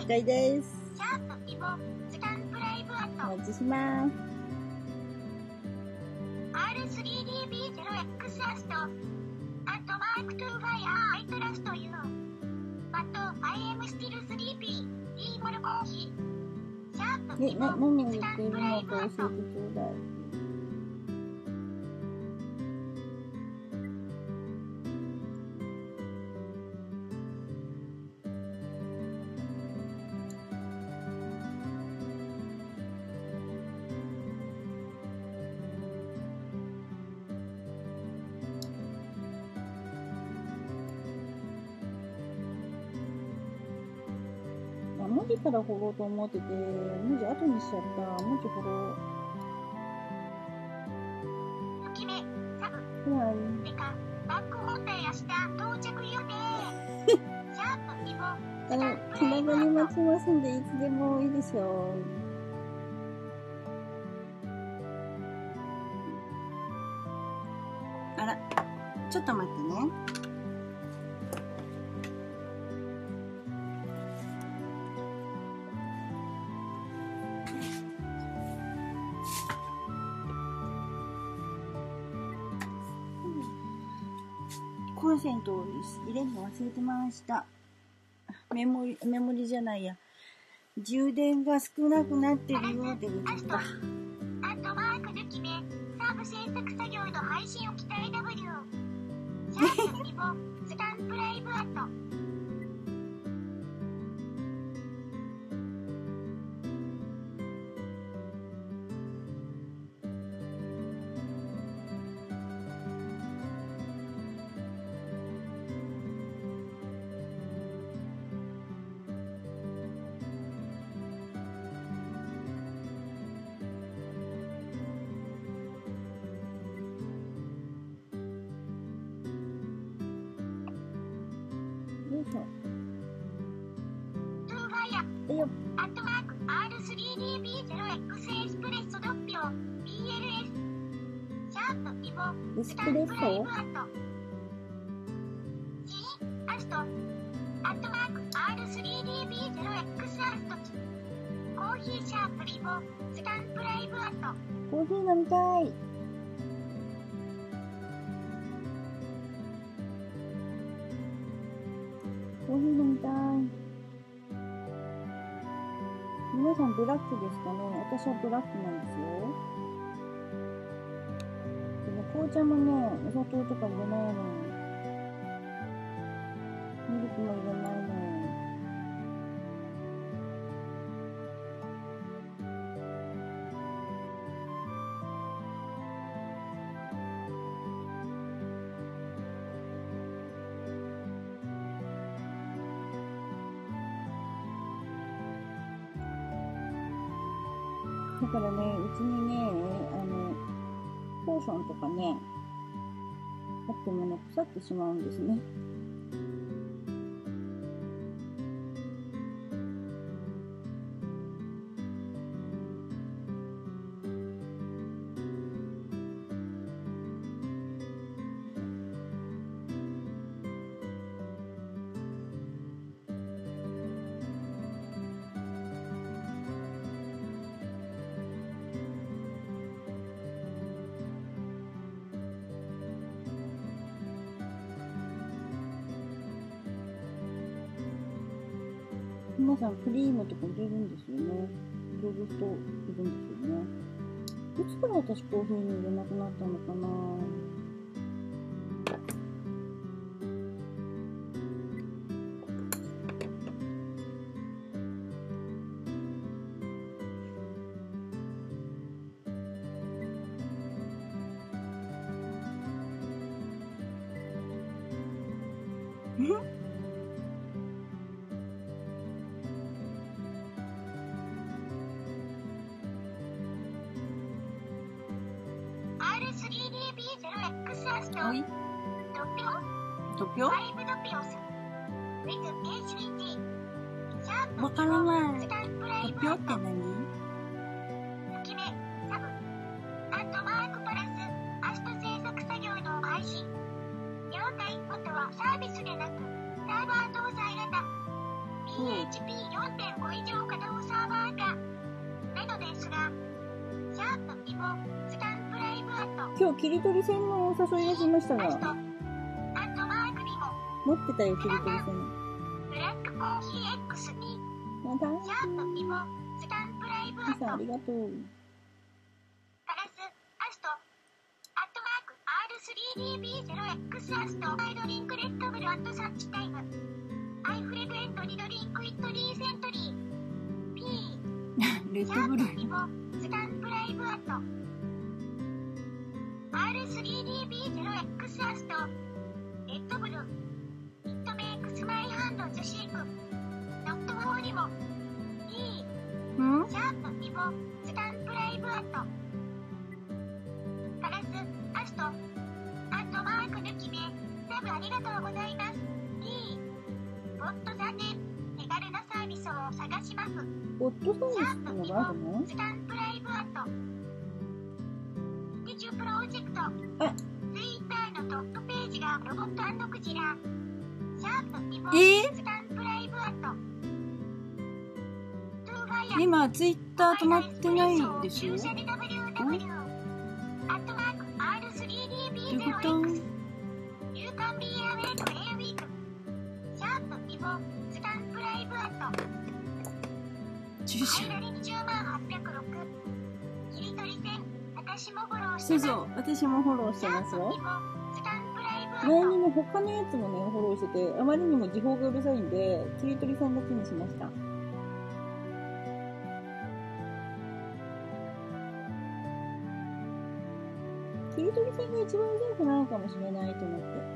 了解です。シャープイボスタンプライブアットお待ちします。R3DB0X アストアットマーク2ファイアーアイトラストユーバット I am still sleepy イーモルコーヒーシャープね、イボな、何を言っているのか教えてちょうだい。から掘ろうと思ってて、文字後にしちゃった。文字掘ろときめサブう。はい。デカバッ明日到着予定シャープあ気長に待ちますんで、いつでもいいですよ。あら、ちょっと待ってね。入れるの忘れてました。メモリ、メモリじゃないや。充電が少なくなってるよって言った。アットマーク抜き目サーブ制作作業の配信を期待 W チャープイボスタンプライブアットよいしょ。トゥーファイアえよ、アットマーク R3DB0X エスプレッソドッピオ BLS シャープイボ。エスプレッソ？かね私はブラックなんですよ。でも紅茶もね、お砂糖とか入れないの。にね、あってもね、腐ってしまうんですね。私コーヒーに入れなくなったのかな。り取り線のお誘いが来ましたが、持ってたよ、切り取り線。ブラックコーヒー X にまたシャープにもスタンプライブアットさん、ありがとう。プライブアットディチュプロジェクトあツイッターのトップページがロボットクジラシャープにもえ？ースタンプライブアット今、ツイッター止まってないでしょ注射で WW アットマーク R3DB0X どういうこと？シャープにもスタンプライブアットそうそう、私もフォローしてますよ。前にね、他のやつもね、フォローしてて、あまりにも時報がうるさいんで、切り取り線だけにしました。切り取り線が一番うざくないかもしれないと思って。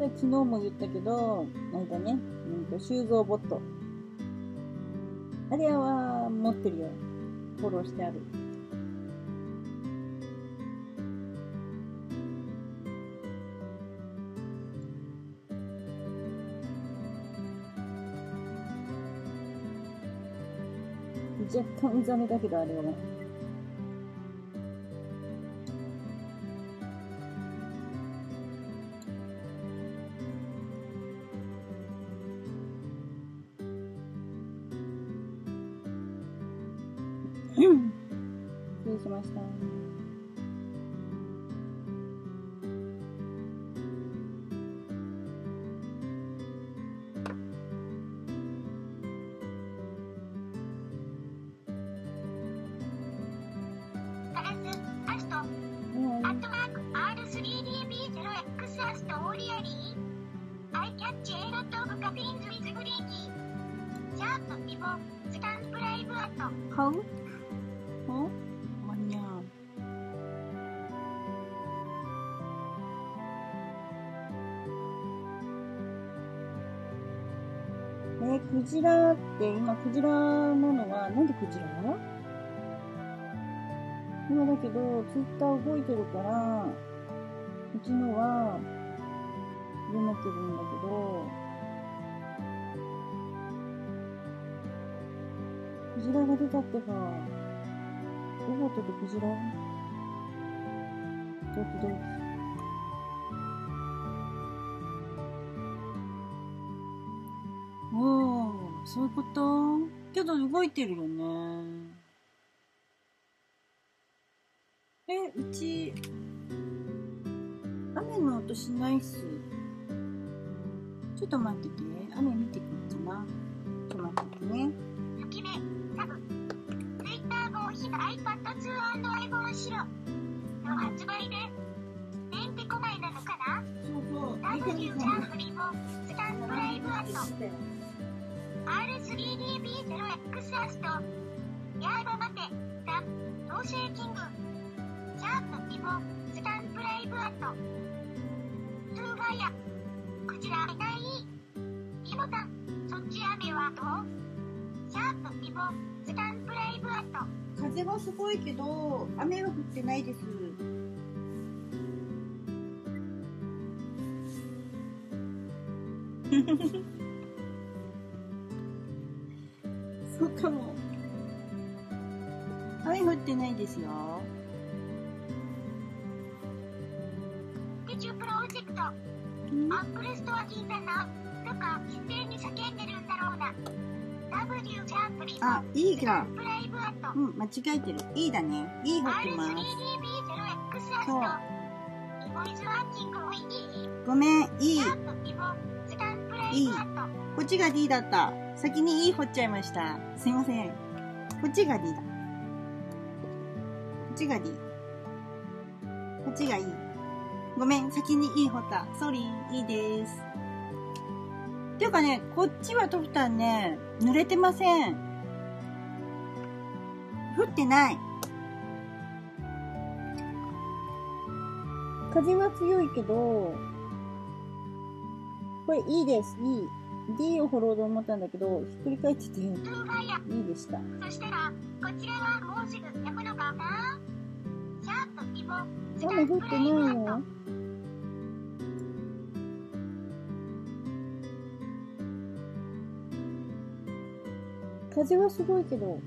で昨日も言ったけど、なんかね、うんと、修造ボット。あれは持ってるよ。フォローしてある。若干うざめだけど、あれはね。て、今クジラなのは、なんでクジラ今だけど、ツイッター動いてるから、うちのは、読めてるんだけど、クジラが出たってか、ロボットとクジラ？ドキドキ。ことけど動いてるよね。そうかも。雨降ってないですよ。宇宙プロジェクト、アップルストア聞いたな。とか、一斉に叫んでるんだろうな。W プリあ、いいか。プライブアットう、ん、間違えてる。いいだね。いい掘ってます。R3DB0X アスト。そう。ごめん、いいジ。ャンプイボ、スタンプライブアット。こっちが D だった。先に E 掘っちゃいました。すいません。こっちが D だ。こっちが D。こっちが E。ごめん、先に E 掘った。ソリー、いいです。ていうかね、こっちはトフタンね、濡れてません。降ってない。風は強いけど、これいいです、いい。D を掘ろうと思ったんだけど、ひっくり返ってて、いいでした。そしたら、こちらはもうすぐのかなシャープ雨降ってないよ。。風はすごいけど。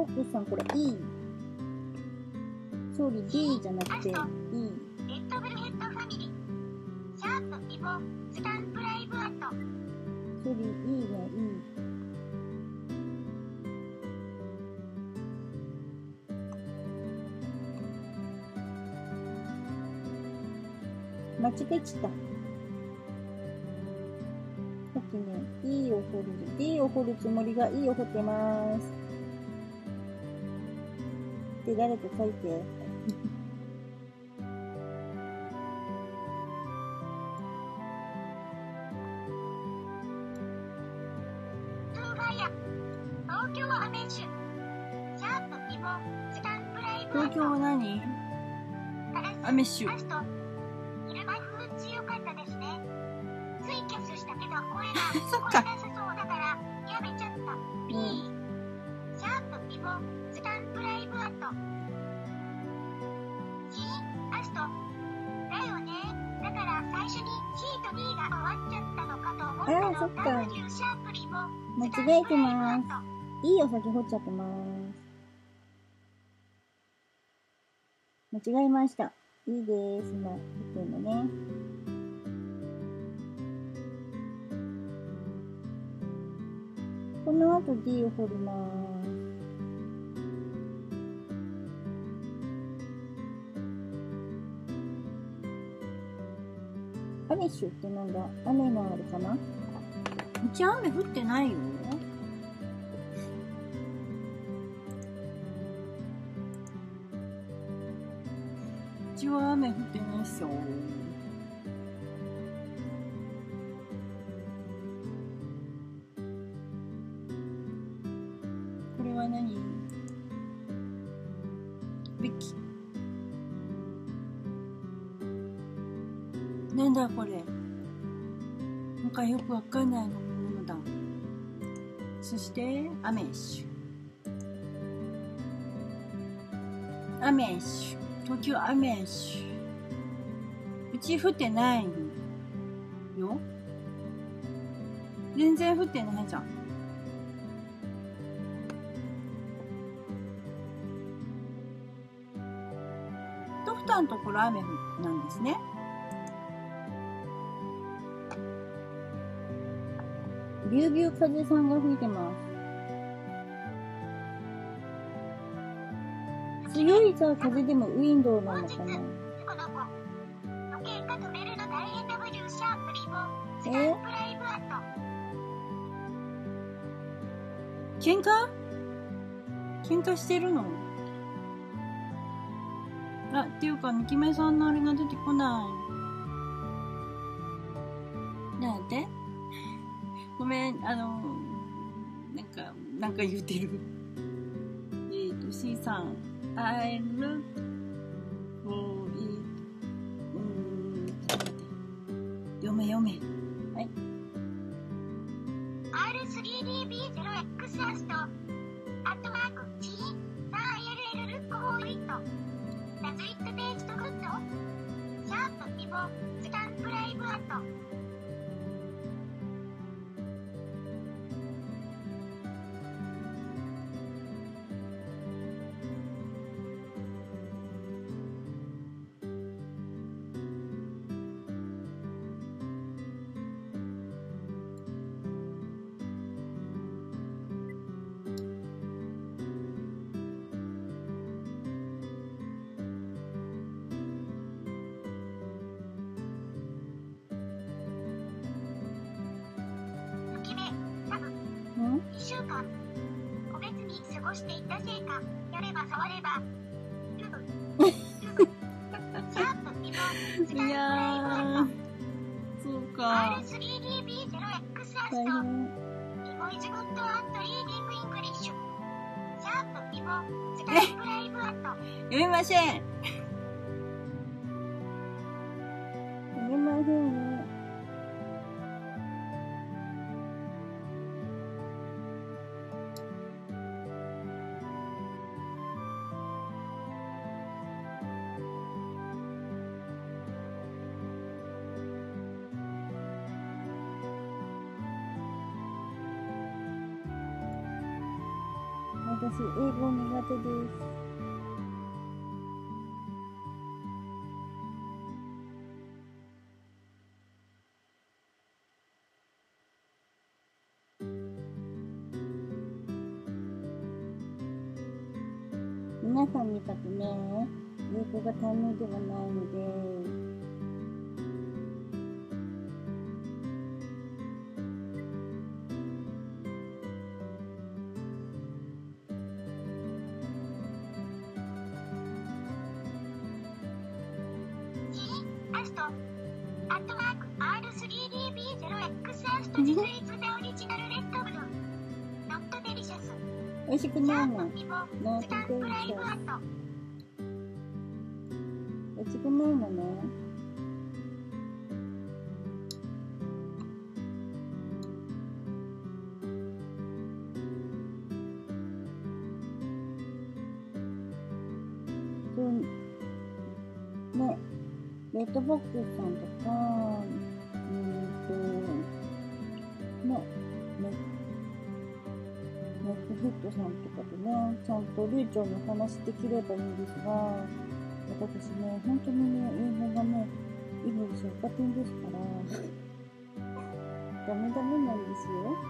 ボックスさん、これ E。総理 D じゃなくて E。レッドブルヘッドファミリー。シャープイボ、スタンプライブアット。総理 E ね、E。間違えちゃった。さっきね、E を掘る、D を掘るつもりが E を掘ってます。で、誰か書いて。東京は何？アメッシュラスト。初に C と D が終わっちゃったのかと思ったの。あーそっか間違えてます。いいお酒掘っちゃってます。間違えました。いいです。今、掘ってんのね。この後 D を掘ります。ニッシュってなんだ？雨があるかな？うち雨降ってないよ。うちは雨降ってないっすよ。そして、アメッシュ。アメッシュ。東京アメッシュ。うち降ってないよ。全然降ってないじゃん。トフタンところ雨なんですね。ビュービュー風さんが吹いてます。強いさ、風でもウィンドウなのかなこの子。時計が止めるの大変 W シャープリボ、スタンプライブアット。喧嘩？喧嘩してるの？あ、っていうか、ミキメさんのあれが出てこない。か、言うてる。えっ、ーと、C さん、I'm ません。ませんね。私英語苦手ですね、有効が短命ではないので、いの？ねねレッドボックスさんとかうんとねネットフットさんとかでねちゃんと流暢にお話できればいいんですが。私ね、本当にね、英語がね、今でしょ、赤点ですから、ダメダメなんですよ。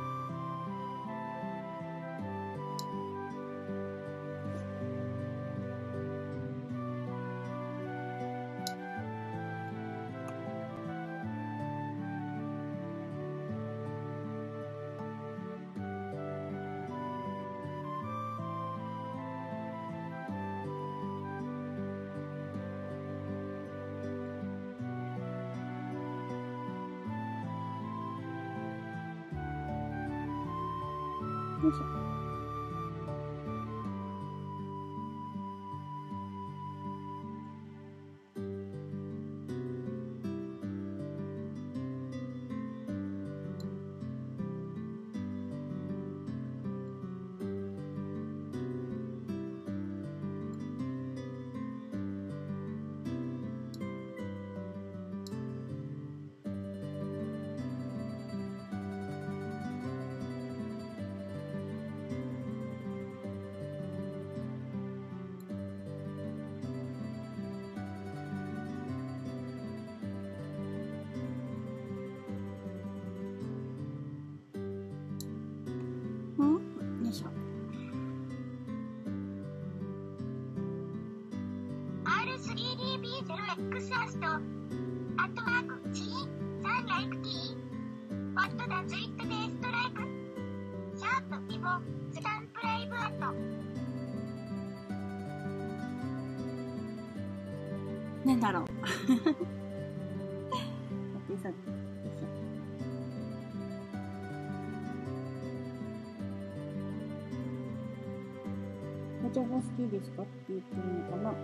も好きですかって言ってるのかな。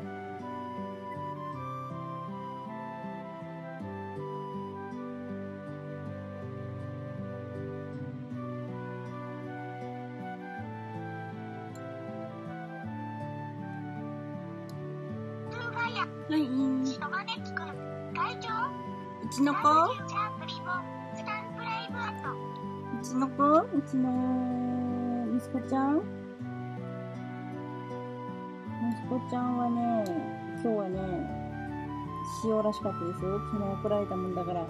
うちの子？うちの子？うちの息子ちゃん？ちゃんはね、今日はね、塩らしかったですよ。昨日怒られたもんだから。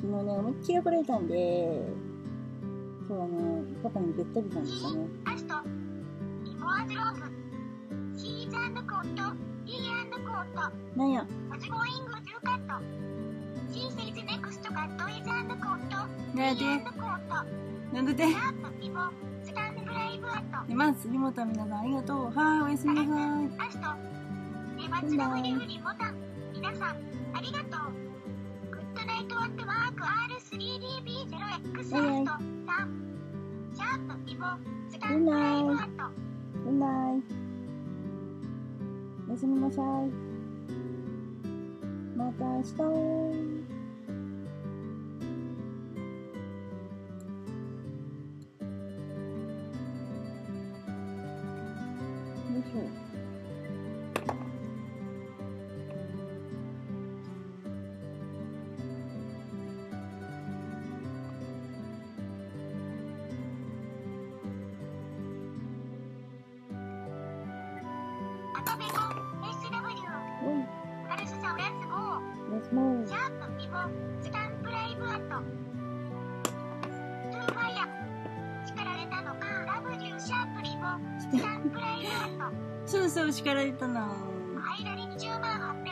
昨日ね、思いっきり怒られたんで、今日はね、パパにべったりなんでしたね。ーコート、なんや、マズゴーイングズーカット、シーセイズネクストカットイズコート、なんでなんででシャープイモ、スタンプライブアット、出ます。リモタ皆さんありがとう。はーい、おやすみなさい。アスト、ネバツラフリフリボタン、皆さん、ありがとう。グッドナイトワットワーク R3DB0X アスト、はいはい3、シャープイモ、スタンプライブアット。おやすみなさい。また明日。叱られたな。ハイラリ20万806。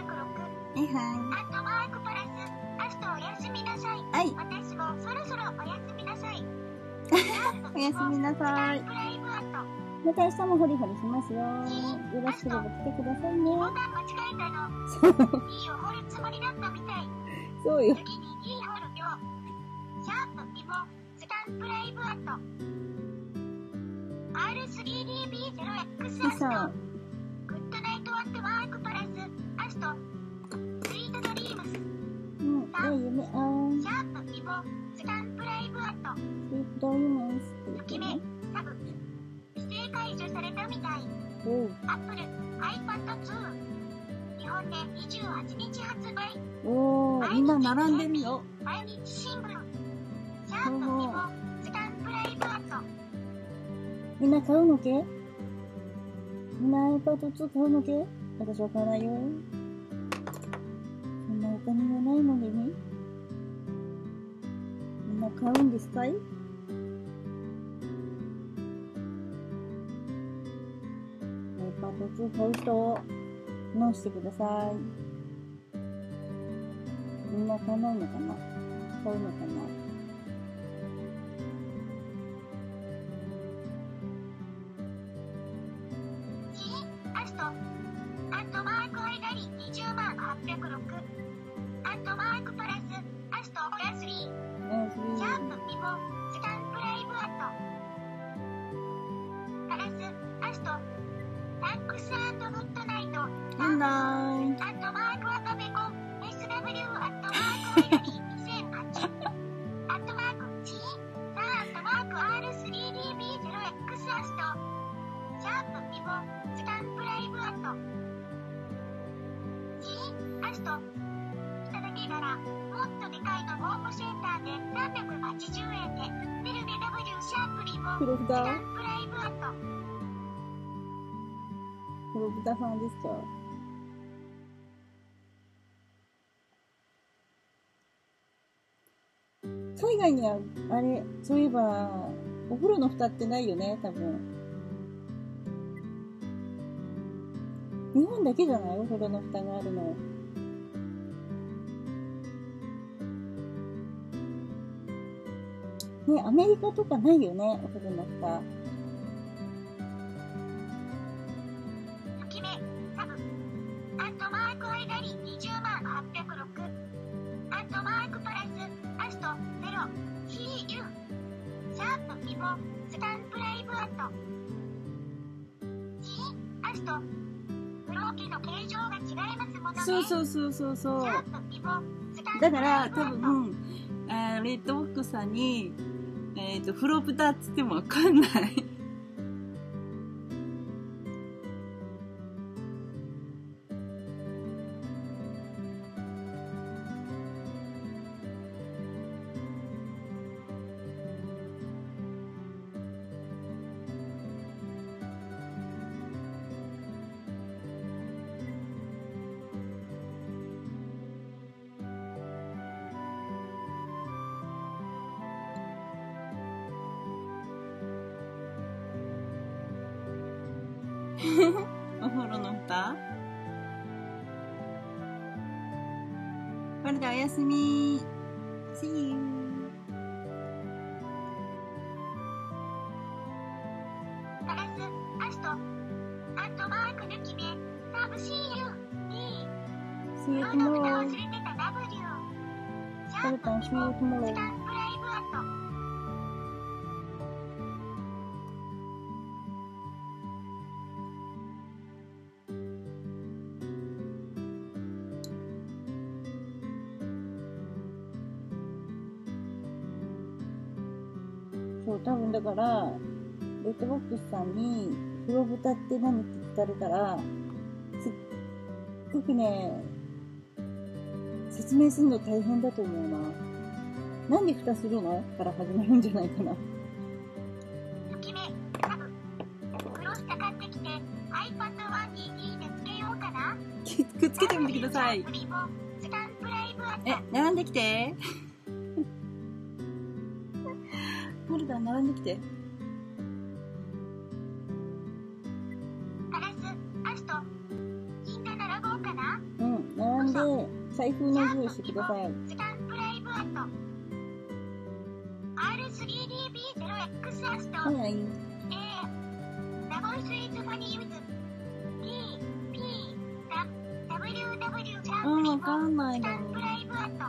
えはアットマークプラス、おやすみなさい。い。はい。私もそろそろおやすみなさい。おやすみなさい。また明日もホリホリしますよ。よろしければ来てくださいね。ボタン間違えたの。いいを掘るつもりだったみたい。そうよ。次にいい掘るよ。シャープイボ、スタンプライブアット。R3DB0X アスさト。グッドナイトアットワークプラス、アスト。スイートドリームス、うん、いい夢、あーシャープイボ、スタンプライブアット。スイートドリームスときめね。、タブ。規制解除されたみたい。アップル、iPad2。日本で28日発売。おー、みんな並んでるよ。毎日新聞。シャープイボ、スタンプライブアット。みんな買うのけ？みんな iPad2 買うのけ？私は買わないよ。そんなお金がないのにね。みんな買うんですかい ?iPad2 買う人、直してください。みんな買わないのかな？買うのかな？外には、あれ、そういえば、お風呂の蓋ってないよね、多分。日本だけじゃない？お風呂の蓋があるの。ね、アメリカとかないよね、お風呂の蓋。そうそうそうそうそう。だから多分あレッドボックスさんにえっ、とフロープタっつってもわかんない。レッドボックスさんに、風呂蓋って何って聞かれたら、すっごくね、説明するの大変だと思うな。なんで蓋するのから始まるんじゃないかな。抜き目、タブ。クロスかかってきて、iPad1 にいいねつけようかな。きくっつけてみてください。えト。、並んできて。マルダン、並んできて。してください。スタンプライブアート。R3DB0X アスト。はいはい。A。ラボイスイズファニーズ。P、P、ラ、WW ジャンプリわかんないスのタンプライブアート。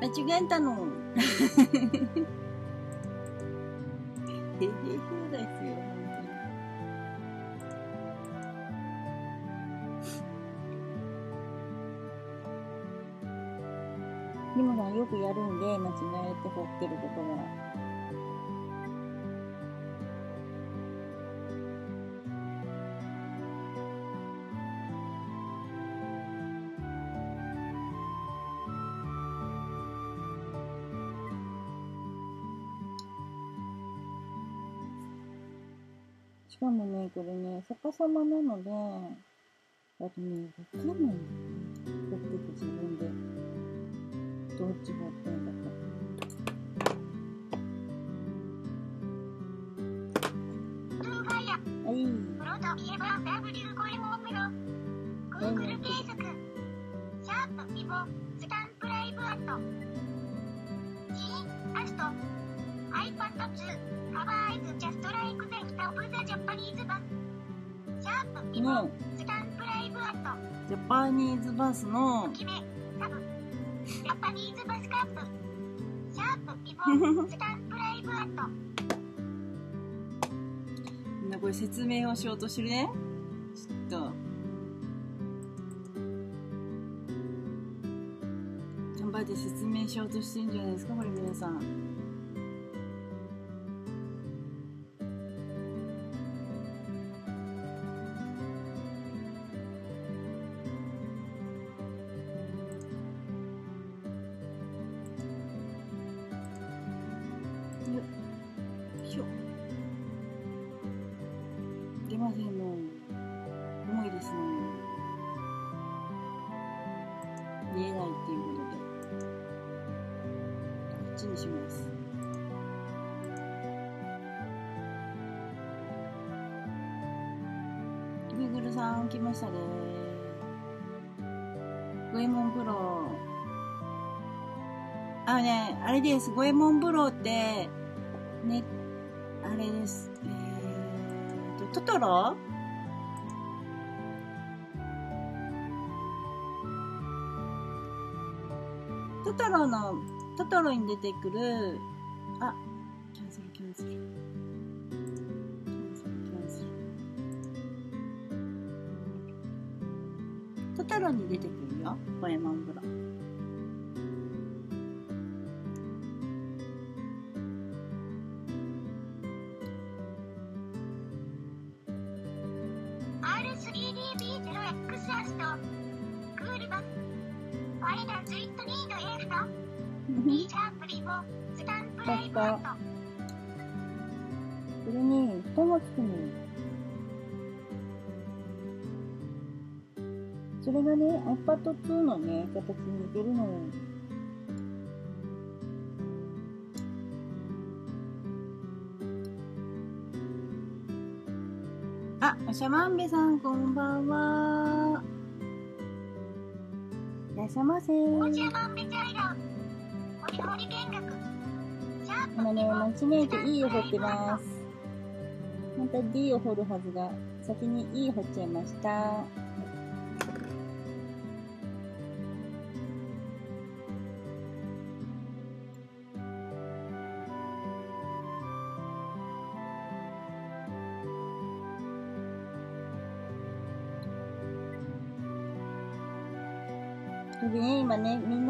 間違えたの。へへへへですよ、本当に。でもさんよくやるんで、間違えて掘ってることが。しかもね、これね、逆さまなので、あとね、わかんないんだよね。掘ってて自分で。どっち掘ってんだか。はい。プロといえば W ゴエモンプロ。Google 継続。シャープピボ、スタンプライブアート。G、アスト。iPad2、カバーアイズジャストライクゼフタオブザジャパニーズバス。シャープピボ、ねスタンプライブアート。ジャパニーズバスの、決め、タブ。ジャパニーズバスカップ。シャープピボ、スタンプライブアート。みんなこれ説明をしようとしてるね。ちょっと。頑張って説明しようとしてるんじゃないですか、これ皆さん。です。ゴエモンプロって、ね、あれです。えーと、トトロ？トトロの、トトロに出てくる、形に似てるのよ。あ、おしゃまんべさん、こんばんは。いらっしゃいませおしゃまんべちゃいら。お料理見学。今ね、間違えて E を掘ってます。本当は D を掘るはずが、先に E 掘っちゃいました。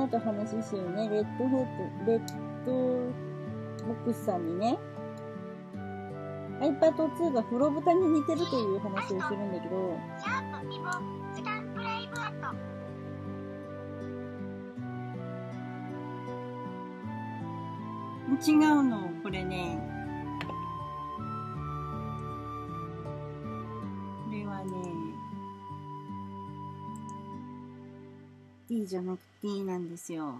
と話しね、レッドホープ、レッドボックスさんにね、iPad 2が風呂蓋に似てるという話をしてるんだけど、違うの、これね。D じゃなくて D なんですよ。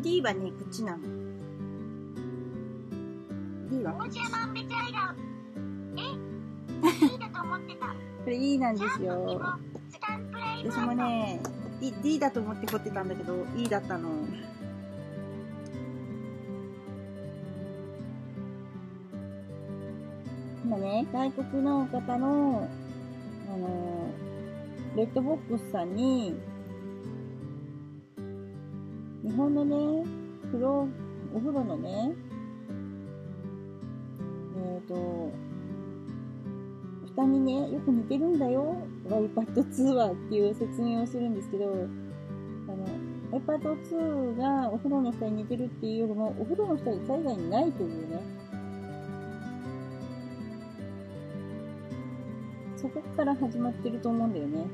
D はね、こっちなの。D は？こっち。え ?E だと思ってた。これ E なんですよ。私もね、D, D だと思って掘ってたんだけど、E だったの。ね、外国の方の、あの、レッドボックスさんに、日本のね、風呂、お風呂のね、えっ、ー、と、蓋にね、よく似てるんだよ、iPad2 はっていう説明をするんですけど、あの、iPad2 がお風呂の蓋に似てるっていうよりも、お風呂の蓋が海外にないというね、から始まってると思うんだよね。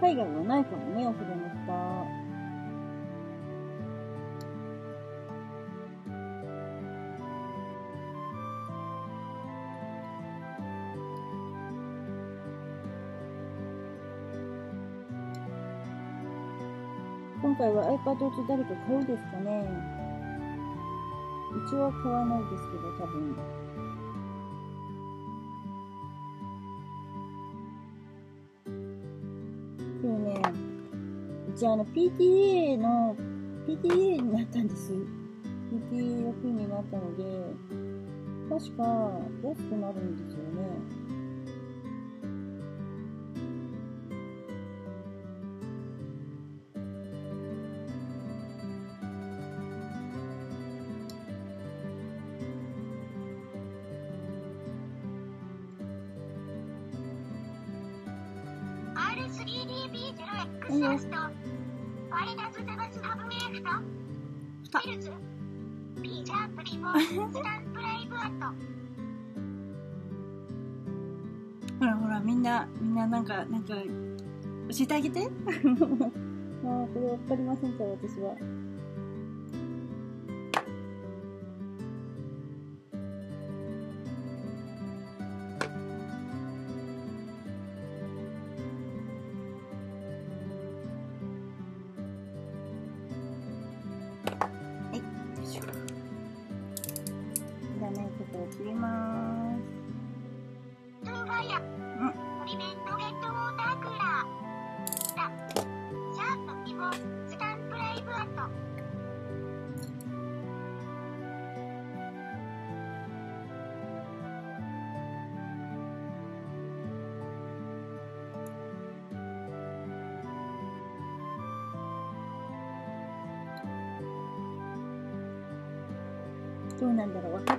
海外はないかもね、お風呂の蓋。今回は iPad を誰か買うですかね？うちは買わないですけど、多分。でもね、うちあの PTA の、PTA になったんです。PTA 役になったので、確か安くなるんですよね。ませんから、私は。どう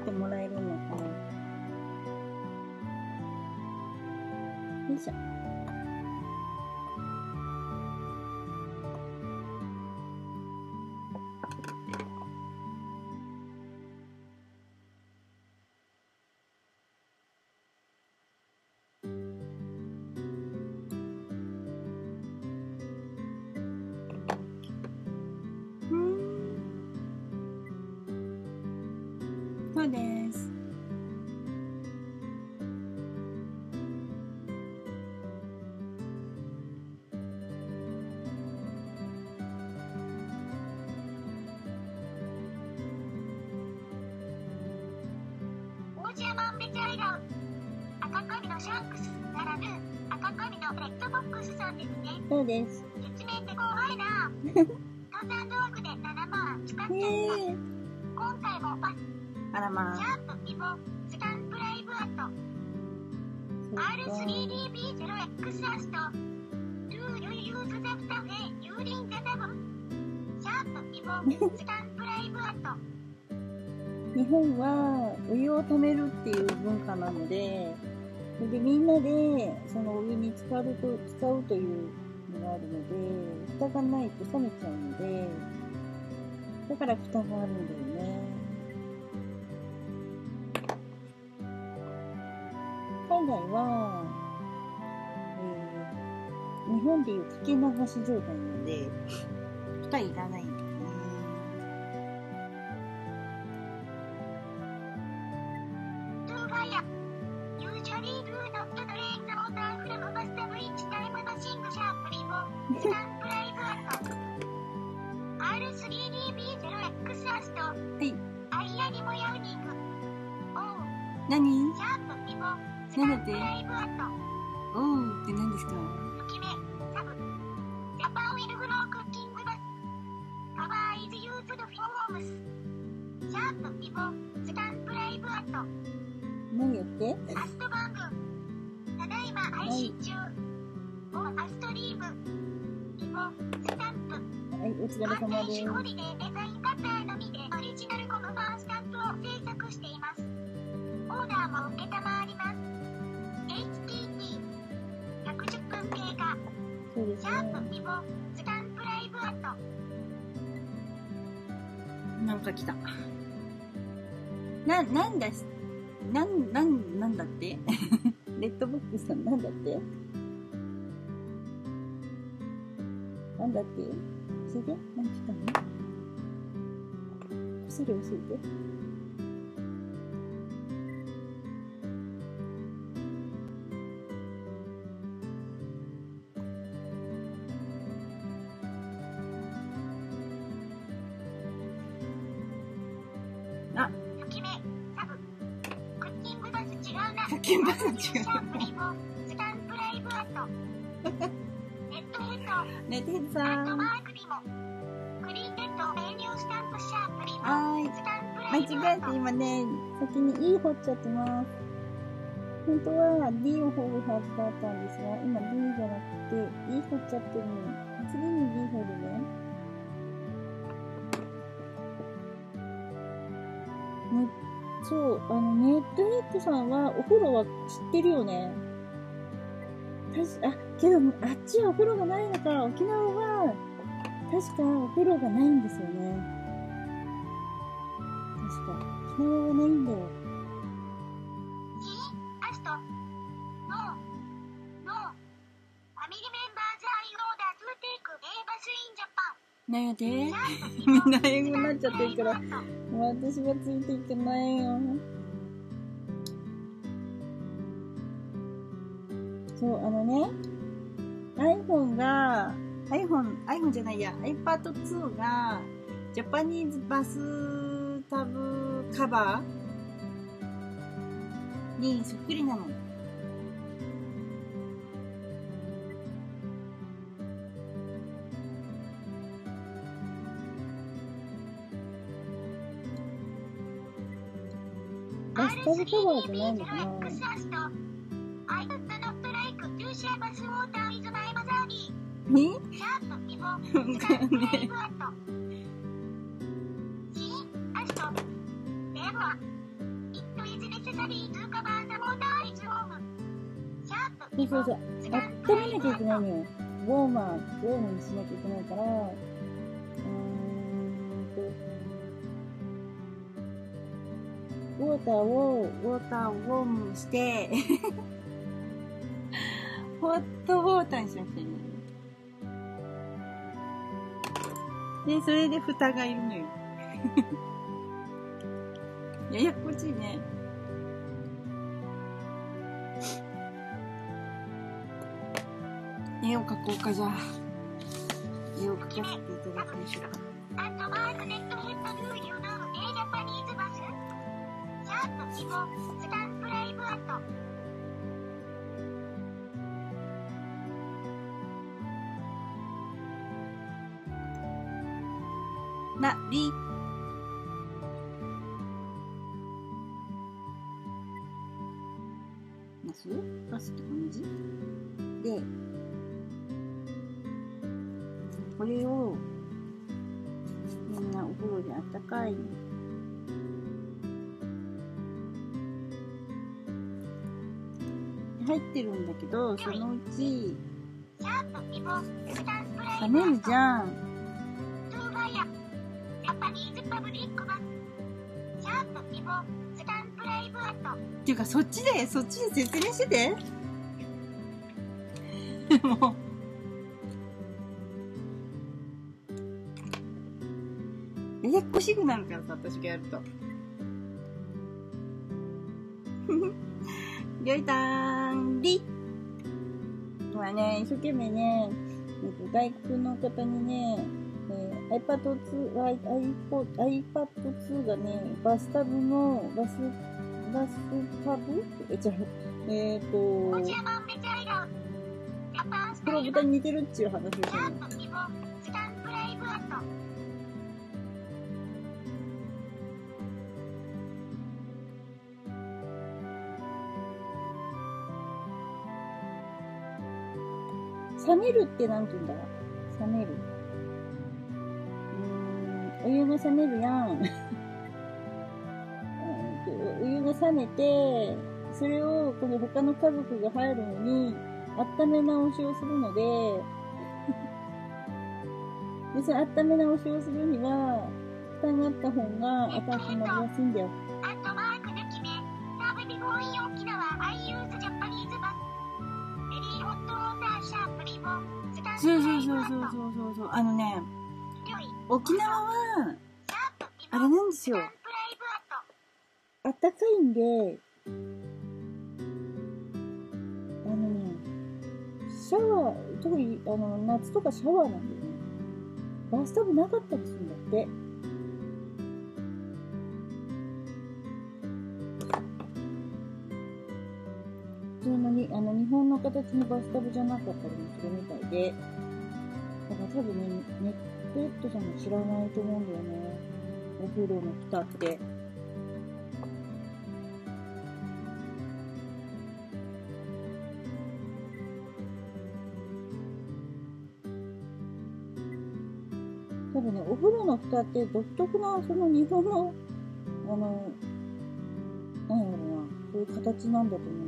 そうです。説明って怖いな登山道具で7万使っちゃった。今回もバスあらまあ。シャープイボスタンプライブアットそうか R3DB0X アスト Do you use the cafe during the seven? シャープイボスタンプライブアット日本はお湯を貯めるっていう文化なので、それでみんなでそのお湯に浸かると、使うというのがあるので、蓋がないと冷めちゃうので、だから蓋があるんだよね。海外は、えー日本でいうかけ流し状態なので、蓋いらないんンプライブアット。何やって？アストバングただいま配信中、オンアストリームリボスタンプはい、お疲れでデザインカターのみでオリジナルゴムファンスタンプを制作しています。オーダーも承りそうですシャーね。プリボスタンプライブアットなんか来た。な、なんだし、なん、なん、なんだって？レッドボックスさんなんだって？なんだって？教えて何来たの？こっそり教えて。スタンプシャープリモはーい。スタンプラ間イブアット違えて今ね、先に E 掘っちゃってます。本当は D を掘るはずだったんですが、今 D じゃなくて E 掘っちゃってるの。次に D 掘る。ね、そう、あの、ネットヘッドさんはお風呂は知ってるよね。たし、あ、けど、あっちはお風呂がないのか。沖縄は、確かお風呂がないんですよね。確か。沖縄はないんだよ。でみボん。な英語になっちゃってるから。私はついていけないよ。そう、あのね、iPhone が、iPhone、iPhone じゃないや、iPad 2が、ジャパニーズバスタブカバーにそっくりなの。ーザモーターイズオーム。シャープそうそうそう。温めなきゃいけないのよ。ウォーマー、ウォームにしなきゃいけないから、ウォーターを、ウォーターをウォームして、ホットウォーターにしなくちゃいけない。で、それで蓋がいるのよ。ややこしいね。絵を描こうかじゃあ。絵を描かせていただきましょうか。シャープ希望スタンプライブアット。な、り。ます？パスって感じ？で、これを、みんなお風呂であったかい入ってるんだけど、そのうち、冷。めるじゃん。っていうか、そっちで、そっちで説明してて。もう。ややこしくなるからさ、私がやると。りょいたんり今ね、一生懸命ね、えっと外国の方にね、えー iPad2、i- iPod iPad2 がね、バスタブの、バス、バスタブ？え、違う。えっ、おと、黒。豚に似てるっていう話をしシた冷めるってなんて言うんだ冷める。うーん、お湯が冷めるや ん。お湯が冷めて、それをこの他の家族が入るのに、温め直しをするので、で、その温め直しをするには、蓋があった方が温まりやすいんだよ。そうそう。そうそう。あのね、沖縄は、あれなんですよ。あったかいんで、あのね、シャワー、特にあの夏とかシャワーなんでね、バスタブなかったりするんだって。普通のに、あの、日本の形のバスタブじゃなかったりもするみたいで、多分ね、ネットさんも知らないと思うんだよね。お風呂の蓋って。多分ね、お風呂の蓋って独特な、その日本の、あの、なんやろな、そういう形なんだと思う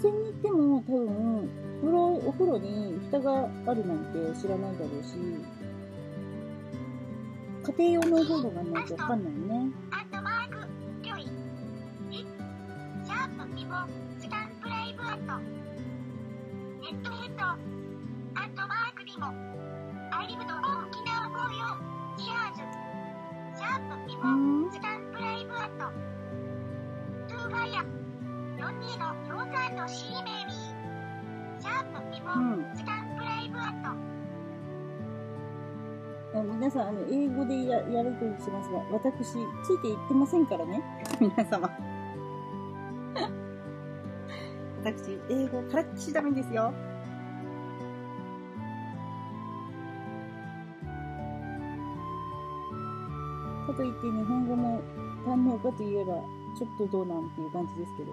泉に行っても多分、風呂、お風呂に蓋があるなんて知らないだろうし、家庭用のお風呂がないと分かんないね。でややるとりしますが、私、ついていってませんからね。皆様。私、英語からっきしダメですよ。かといって日本語も堪能かといえば、ちょっとどうなんていう感じですけど。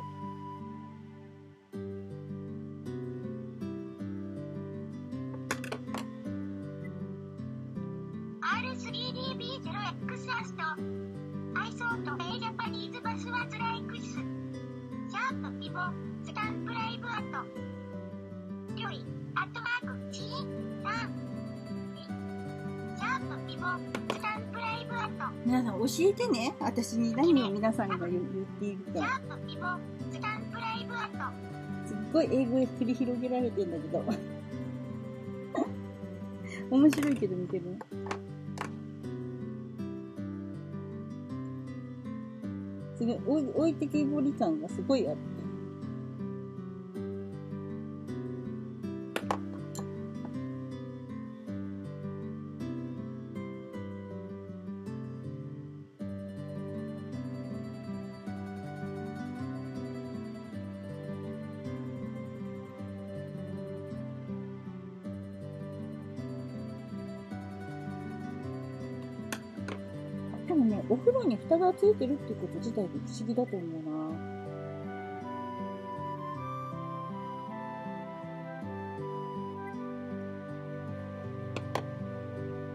私に何を皆さんが言言っているか。すっごい英語で繰り広げられてんだけど。面白いけど見てる？すごい置いてけぼり感がすごいある。風呂に蓋がついてるってこと自体が不思議だと思うな。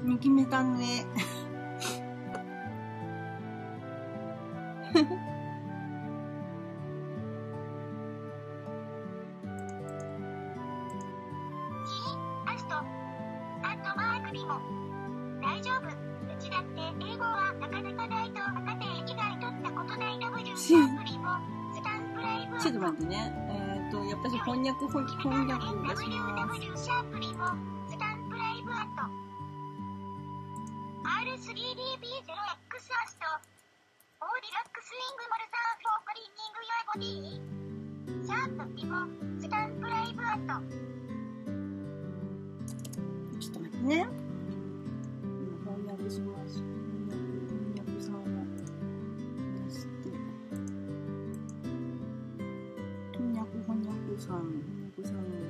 に決めたね。R3DB0X アスト。オーディラックスイングモルターフォークリーニングヨアボディ。シャープリモ。スタンプライブアット。ちょっと待ってね。今翻訳します。翻訳、翻訳さんを出して。翻訳、翻訳さん、翻訳さん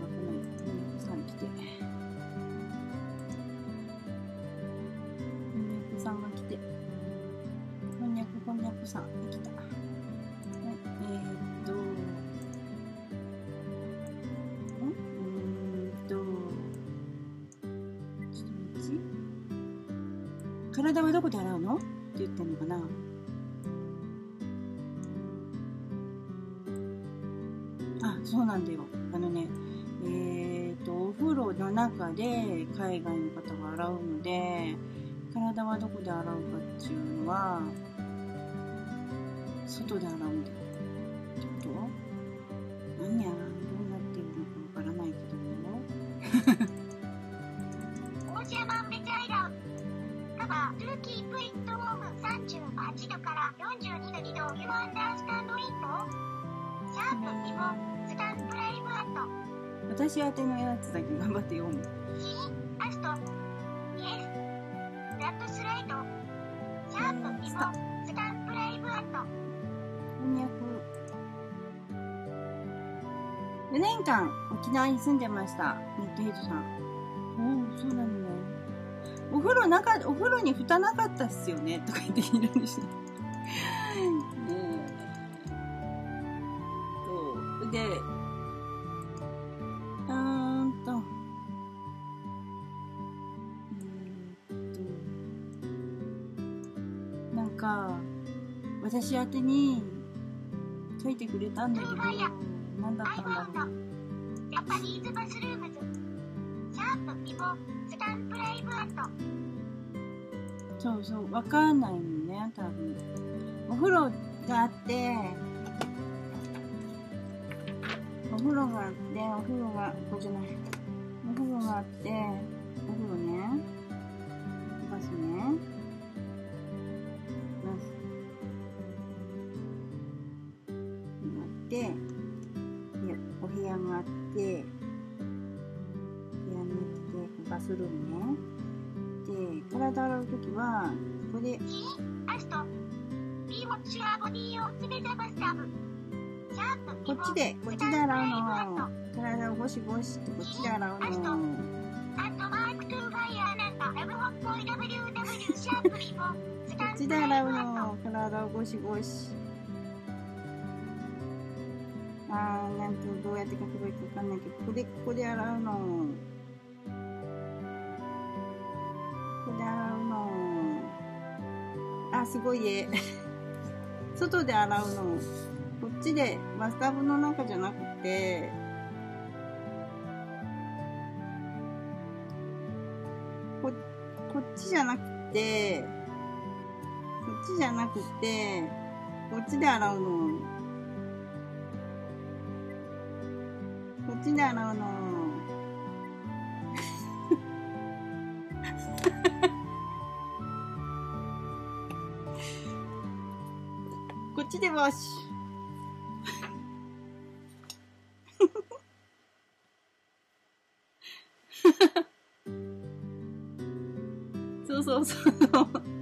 体はどこで洗うの？って言ったのかな？あ、そうなんだよ。あのね、えーと、お風呂の中で海外の方が洗うので、体はどこで洗うかっていうのは、外で洗うんだよ。ってこと？私宛てのやつだけ頑張って読む。C、アスト。イエス。ラットスライド。シャープピボ、スタンプライブアット。翻訳。4年間沖縄に住んでました。ネットヘイトさん。おお、そうなのね。お風呂なか、お風呂に蓋なかったっすよねとか言っているんですね。か、私宛てに書いてくれたんだけど、何だったんだろう。ジャパニーズバスルームズ。シャープピボ、スタンプライブアット。そうそう、わかんないのね、多分。お風呂があって、お風呂があって、お風呂が、ここじゃない。お風呂があって、ゴシゴシ。あー、なんと、どうやって書けばいいかわかんないけど、ここで、ここで洗うの。ここで洗うの。ー、すごい絵。外で洗うの。こっちで、バスタブの中じゃなくて、こ、こっちじゃなくて、ちじゃなくて、こっちで洗うの。こっちで洗うの。こっちでわし。そ うそうそうそう。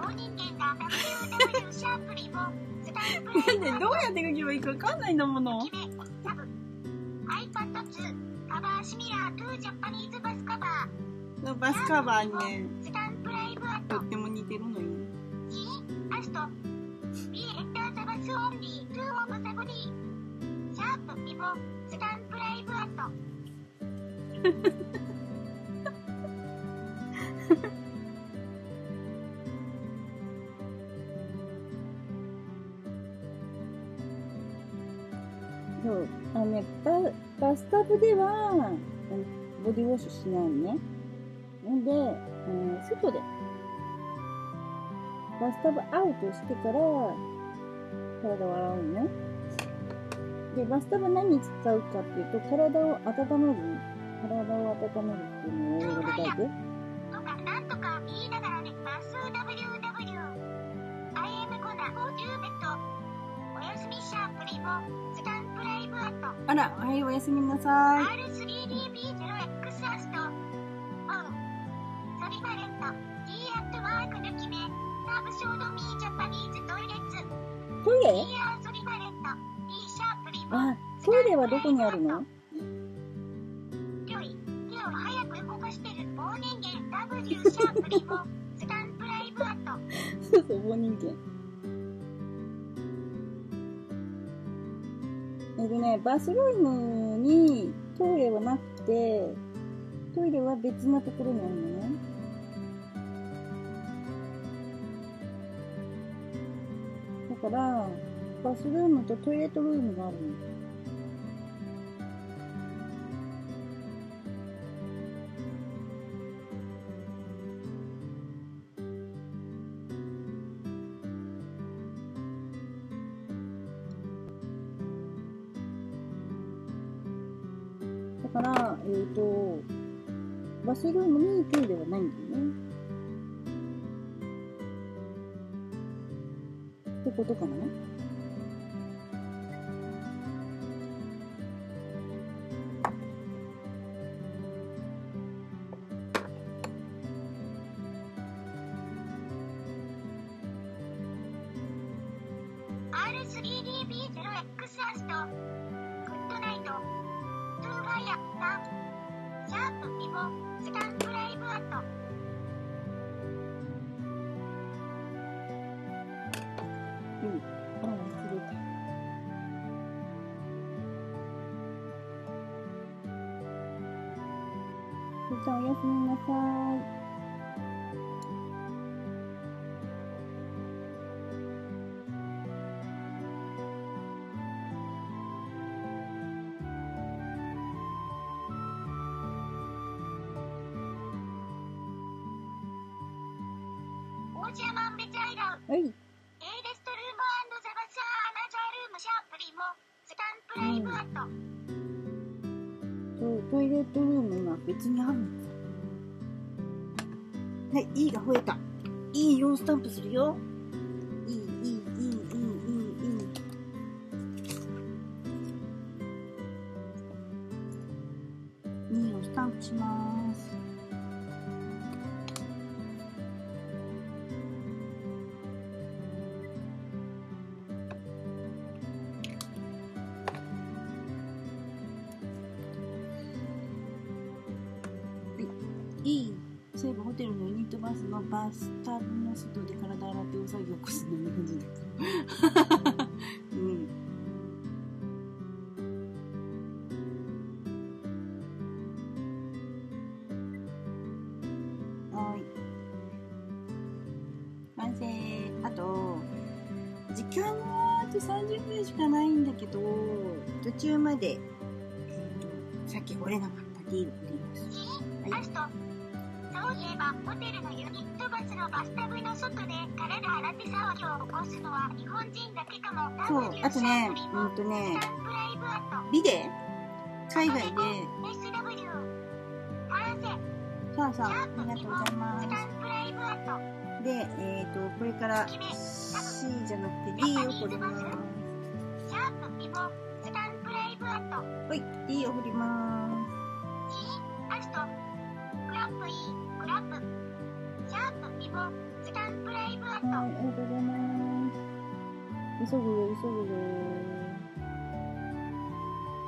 なんでどうやって書けばいいかわかんないんだもの。決め、タブ。iPad2、カバーシミラー2ジャパニーズバスカバー。バスカバーにね。とっても似てるのよ。アット。あのね、バスタブでは、うんボディウォッシュしないのね。んで、うん外で、バスタブアウトしてから、体を洗うのね。で、バスタブ何に使うかっていうと、体を温める。体を温めるっていうのを英語で書いて。とか、なんとか言いながらね、バス WW。IM コナ50ベッド。おやすみシャープ、リボ、あら、はい、おやすみなさい。R3DB0X アスト。オン。ソリバレット。D アットワーク抜き目。タブショードミージャパニーズトイレッツ。トイレ？D アーソリバレット。D シャープリボ。あ、トイレはどこにあるの？よい。手を早く動かしてる棒人間 W シャープリボ。スタンプライブアット。そうそう、棒人間。えっとね、バスルームにトイレはなくて、トイレは別のところにあるのね。だから、バスルームとトイレットルームがあるの。バスルームにトイレはないんだよね。ってことかな？うん。あ、忘れた。ふーちゃん。おやすみなさい。で、えっ、と、さっき折れなかったディール振ります。アストそういえばホテルのユニットバスのバスタブの外で体洗って騒ぎを起こすのは日本人だけかもそう、あとね、うんとね、ビデ海外で、SW さあさあ、ありがとうございます。で、えっ、と、これから C じゃなくて D を振ります。シャープピボスタンプラットはい、D を振りま E アストクラップ E クラップシャープピボスタンプライブアッす。はい、ありがとうございます。急ぐよ、急ぐよ。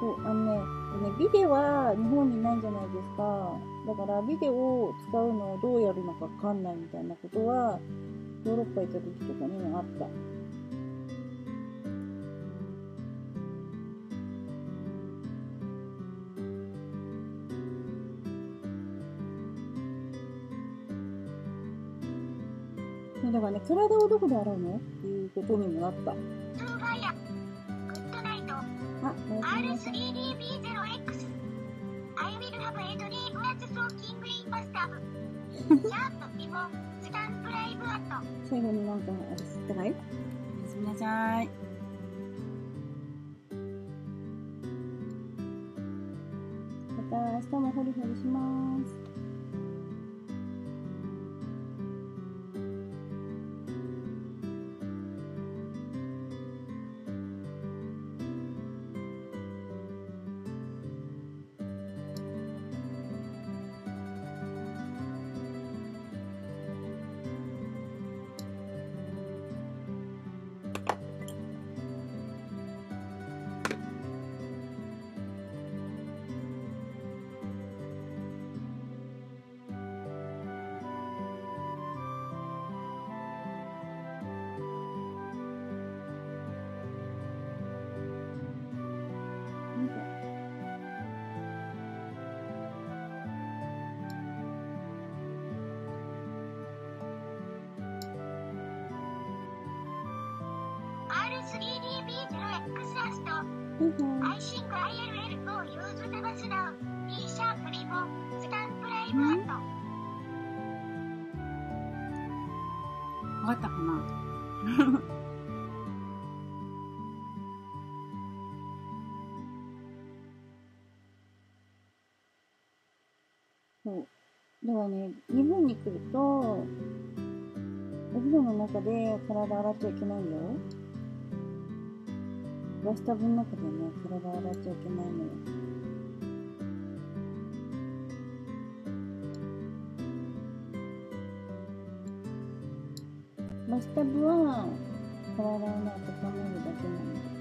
そう、あのね、ね、ビデは日本にないんじゃないですか。だから、ビデを使うのをどうやるのかわかんないみたいなことは、ヨーロッパ行った時とかにあった。だからね、体をどこで洗うの？っていうことにもなった。トゥーファイアグッドナイトあ、おやすみなさい。R3DB0X I will have a dream as soaking green bathtub シャープピボスタンプライブアット最後になんか、あれ知ったかい？おやすみなさい。また明日もホリホリします。からね、日本に来ると、お風呂の中で体洗っちゃいけないんだよ。バスタブの中でね、体洗っちゃいけないのよ。バスタブは体をね、温めるだけなの。な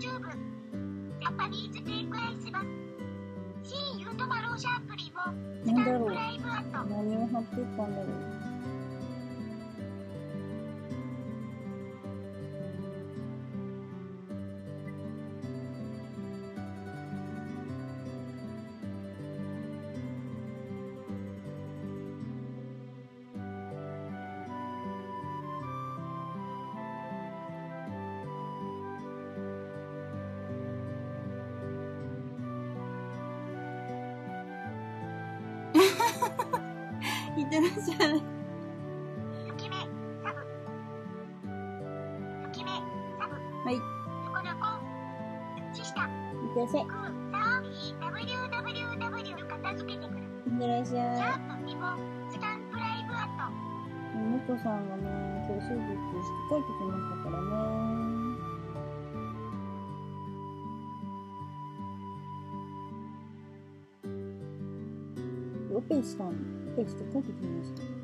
YouTube ジャパニーズテイクアイスバシーユートマローシャープリもスタンプ。ライブアット何を貼ってたんだろう。ってらっしゃい。らっしシャゃープピボスタンプライブアットい。もトさんがね、今日手術して帰ってきましたからね。オペしたん、オペして帰ってきました。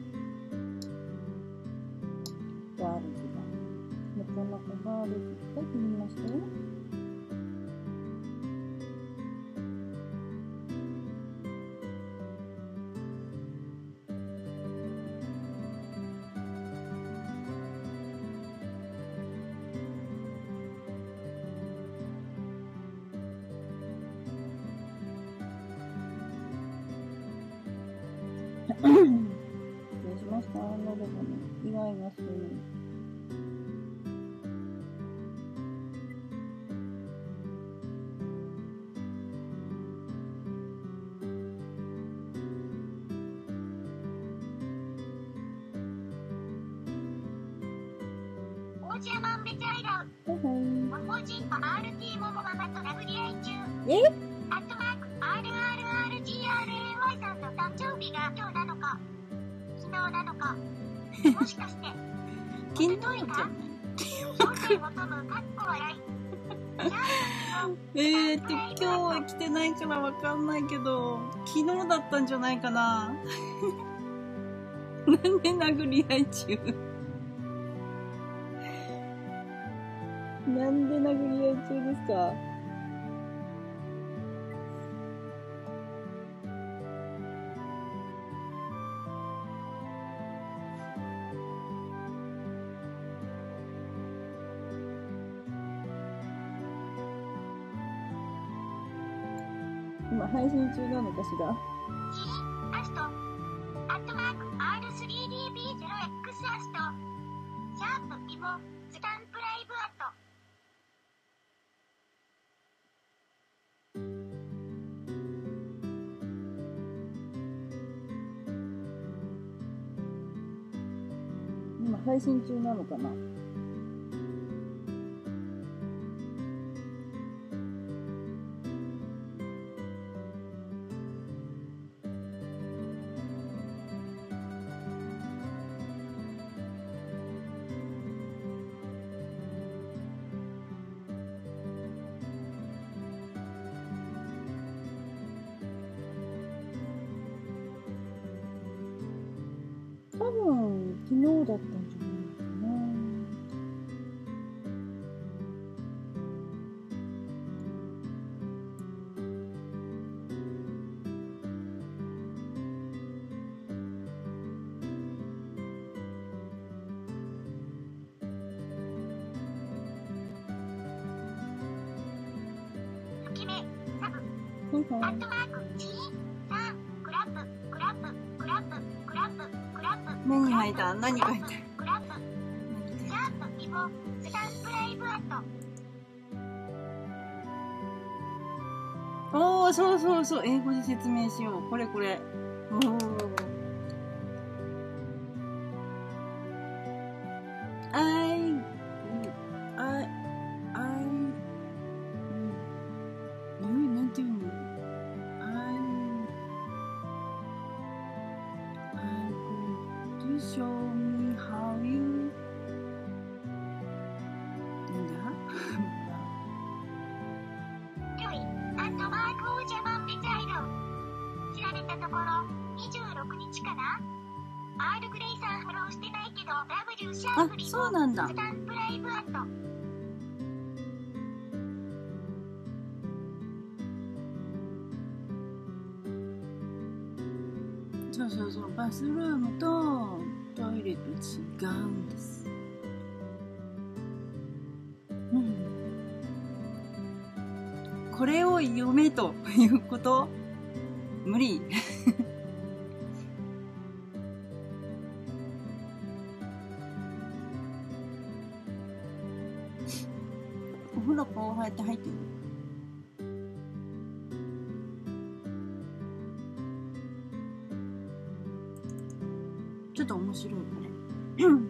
えーっと今日は来てないからわかんないけど、昨日だったんじゃないかな。なんで殴り合い中？なんで殴り合い中ですか？中なのかしら？アスト。アットマーク R3DB0X アスト。シャープイボスタンプライブアット。今配信中なのかな？そう、英語で説明しよう。これこれ。おスルームとトイレと違うんです。うん。これを読めということ？無理。お風呂こうやって入ってる。白いこれ。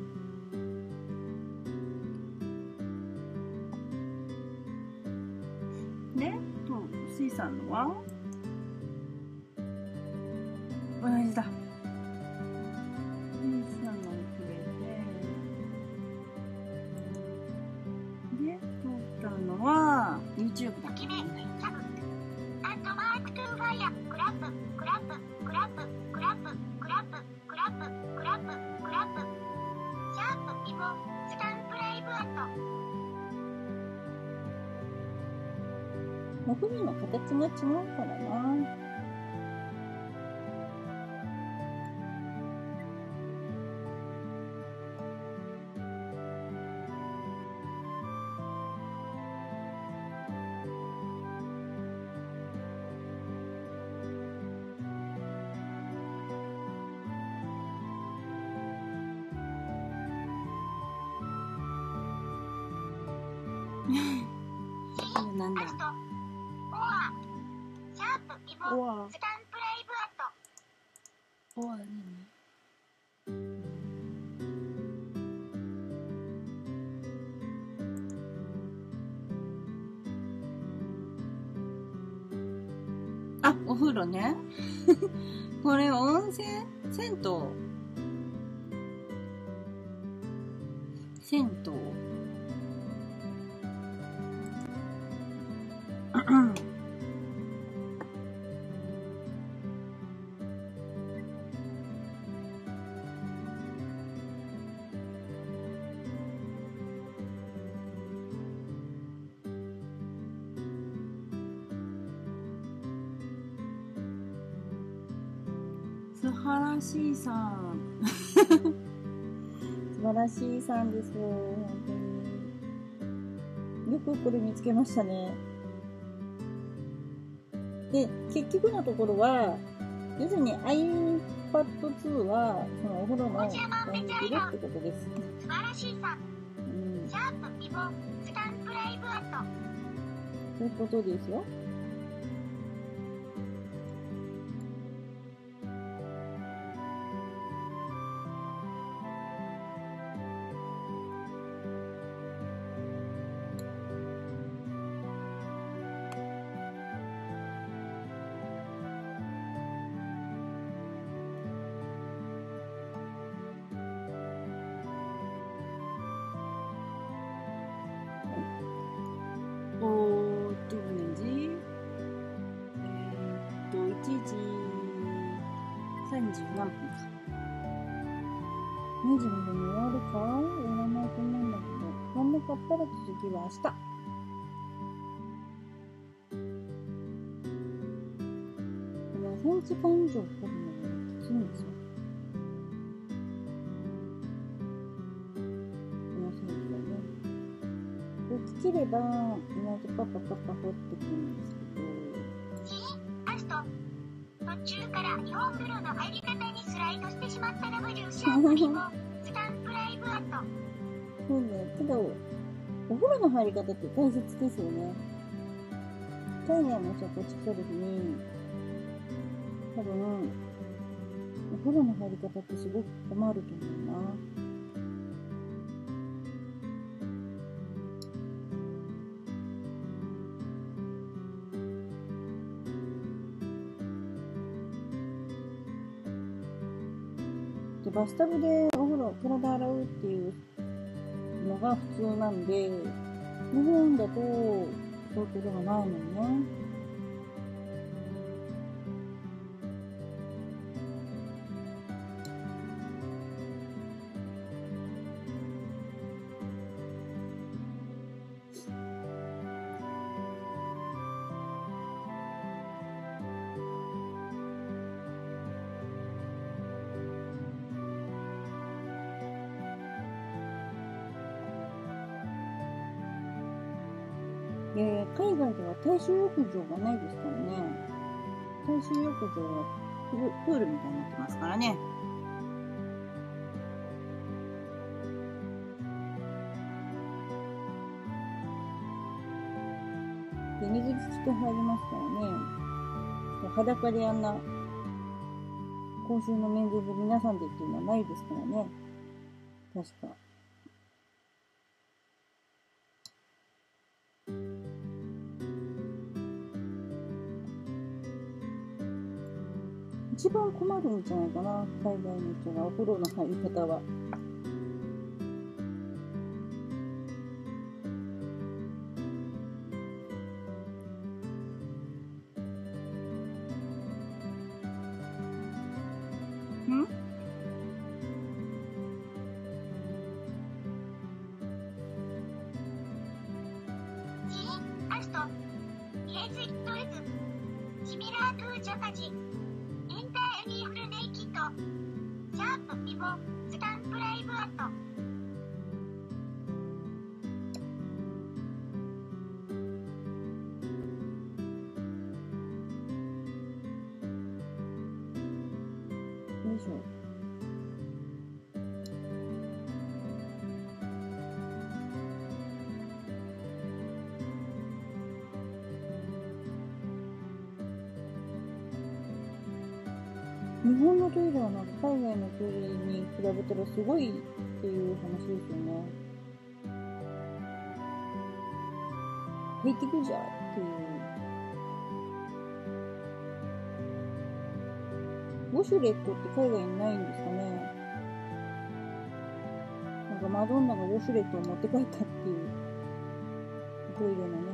違うからな。なんだ？風呂ね。これ温泉？銭湯？銭湯さんですよ、本当に。よくこれ見つけましたね。で、結局のところは、要するに iPad2 は、そのお風呂の音源でってことです。素晴らしいさん。うん、シャープ、イボ、スタンプライブアット。そういうことですよ。起きれば、意外とパッパパッパ掘ってくるんですけど、スト。途中から日本風呂の入り方にスライドしてしまった W、シャープ、イボ、スタンプライブアット。そうね、お風呂の入り方って大切ですよね。海外の人こっち来た時に、多分、お風呂の入り方ってすごく困ると思うな。スタブでお風呂、体洗うっていうのが普通なんで、日本だと、そういうことがないのね。大衆浴場がないですからね。大衆浴場はプールみたいになってますからね。で、水着着て入りますからね。裸であんな公衆の面前で皆さんでっていうのはないですからね。確か。番困るんじゃないかな、海外の人がお風呂の入り方は。たらすごいっていう話ですよね。入ってくるじゃんっていう。ウォシュレットって海外にないんですかねなんかマドンナがウォシュレットを持って帰ったっていうトイレの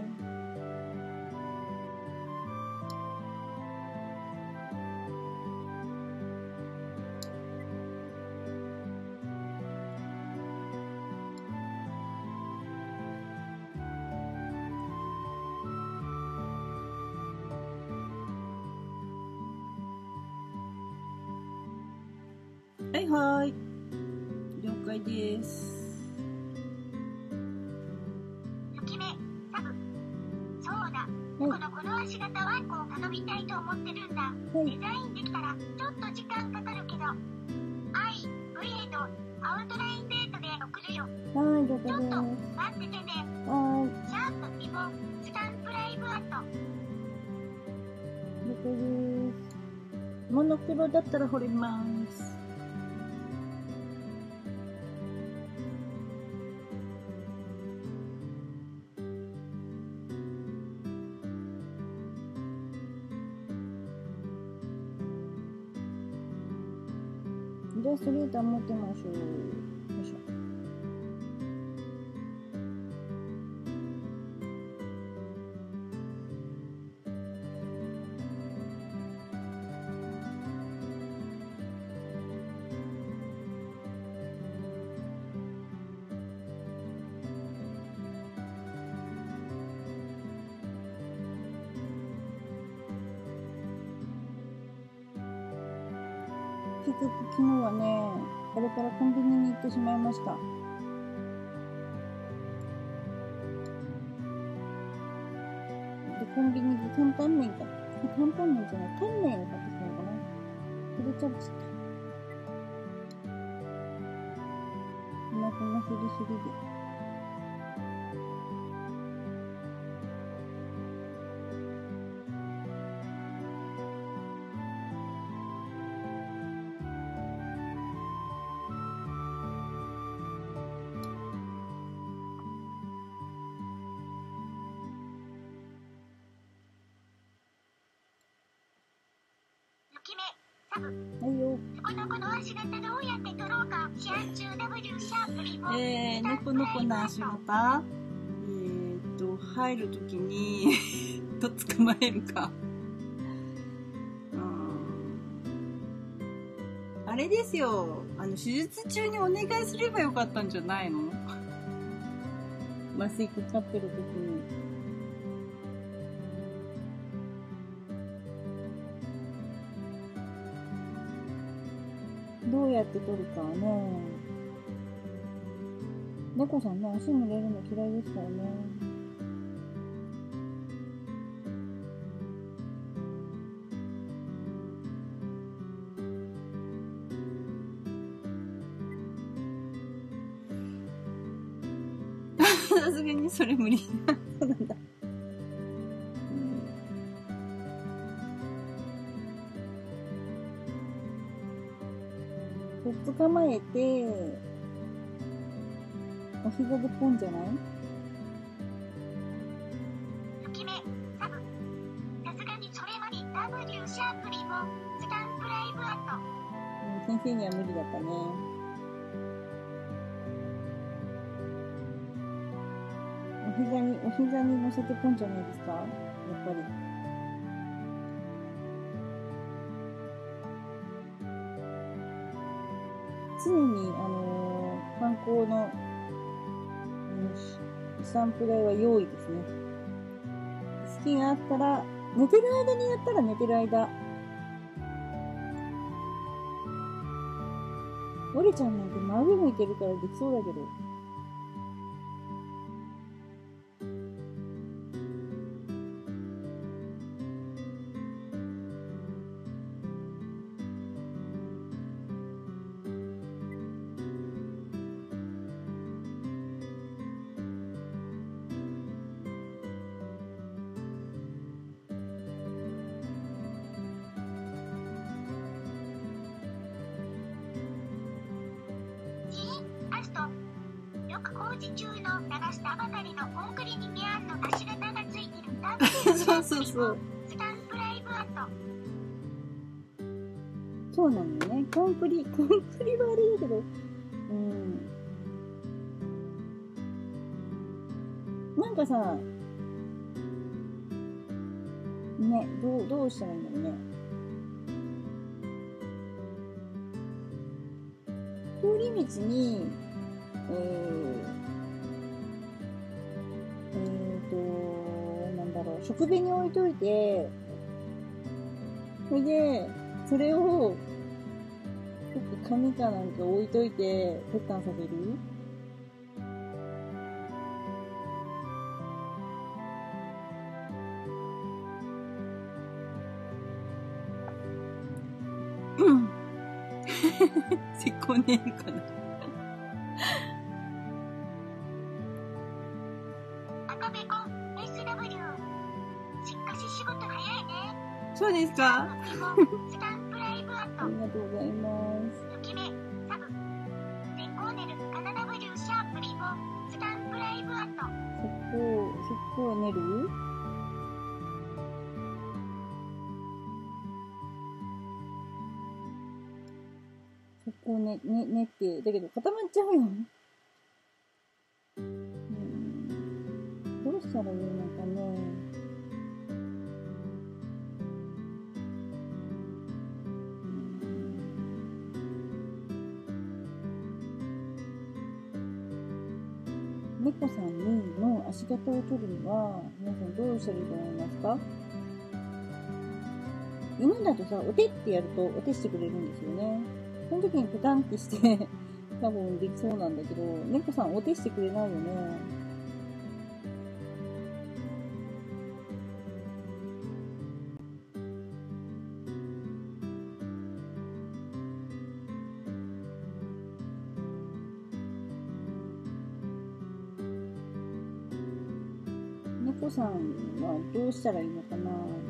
イラストレーター持ってます。コンビニで担々麺か、担々麺じゃない、タンメンを買ってきたのかな。くれちゃぶした。お腹がすりすりで。猫のこの足型えっと、入るときに、と捕まえるか。うーん。あれですよ。あの、手術中にお願いすればよかったんじゃないの？麻酔かかってるときに。どうやって取るかね。猫さんね、足濡れるの嫌いですからね。さすがにそれ無理。そうなんだ。まえて、お膝でポンじゃない？雪目、サブ。さすがにそれまで W シャープリボ。スタンプライブアット。うん先生には無理だったね。お膝に、お膝に乗せてポンじゃないですか？やっぱり。常に、あのー観光の、うんスタンプ台は用意ですね。気があったら、寝てる間にやったら寝てる間。折れちゃんなんて真上向いてるからできそうだけど。通り道に、えー、えーと、なんだろう、食紅置いといて、それで、それを、ちょっと紙かなんか置いといて、ペッタンさせる？石膏ネイルかな。赤べこ SW しかし仕事早いね。そうですか？石膏ね、ね、ねって、だけど固まっちゃうよ。うん。どうしたらいいのかね。猫さんにの足型を取るには、皆さんどうしたらいいと思いますか？犬だとさ、お手ってやるとお手してくれるんですよね。その時にペタンってして、多分できそうなんだけど、猫さんお手してくれないよね。猫さんはどうしたらいいのかな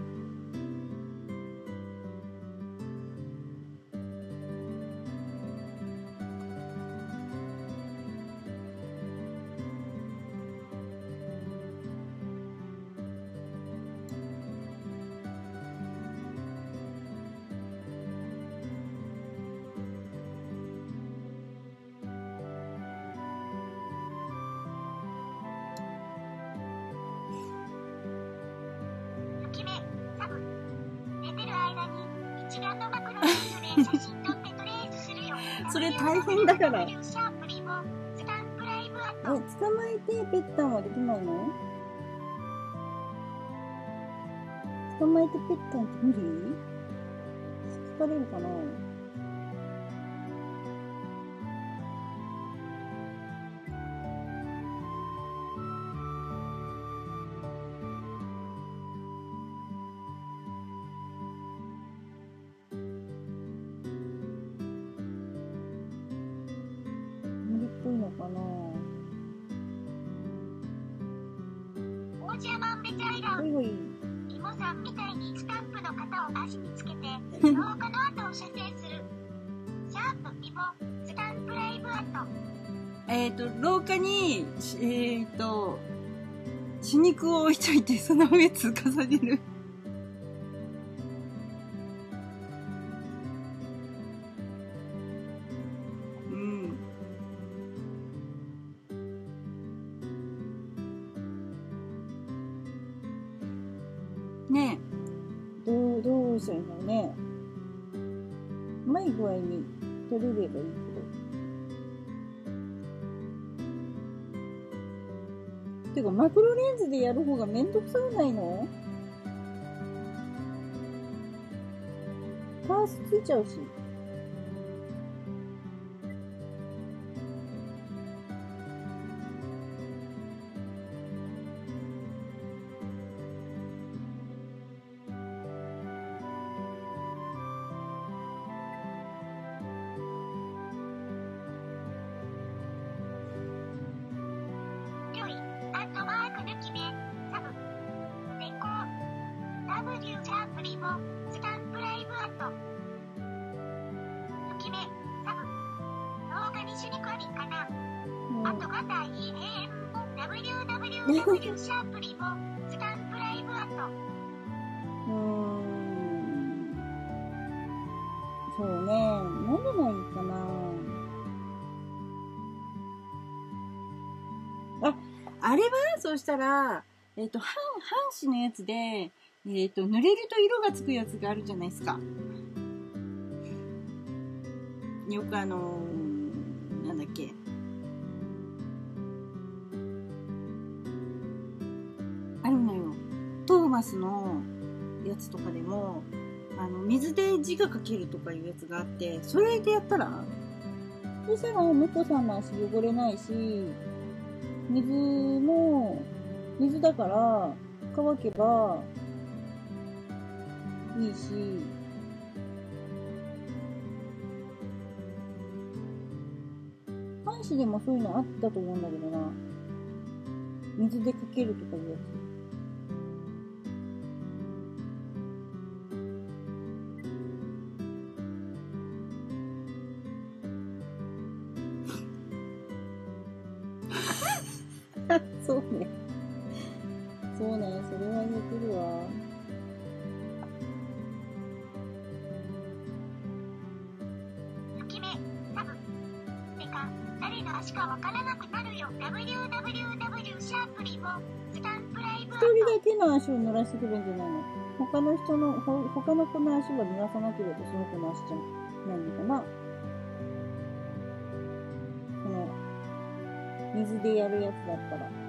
捕まえてペッタンって無理？引っかかれるかな？その上通過させる。うん。ねえ、どう、どうしたらいいんだろうね。うまい具合に取れればいい。てか、マクロレンズでやる方がめんどくさくないの？パースついちゃうし。したら、えっ、と、半、半紙のやつで、えっ、と、濡れると色がつくやつがあるじゃないですか。よくあのーなんだっけ。あるのよ。トーマスのやつとかでも、あの、水で字が書けるとかいうやつがあって、それでやったらそしたら、猫さんの足汚れないし、水も、水だから、乾けば、いいし、半紙でもそういうのあったと思うんだけどな。水でかけるとかいうやつ。人の、ほ他の子の足は濡らさなければその子の足じゃないのかなこの、水でやるやつだったら。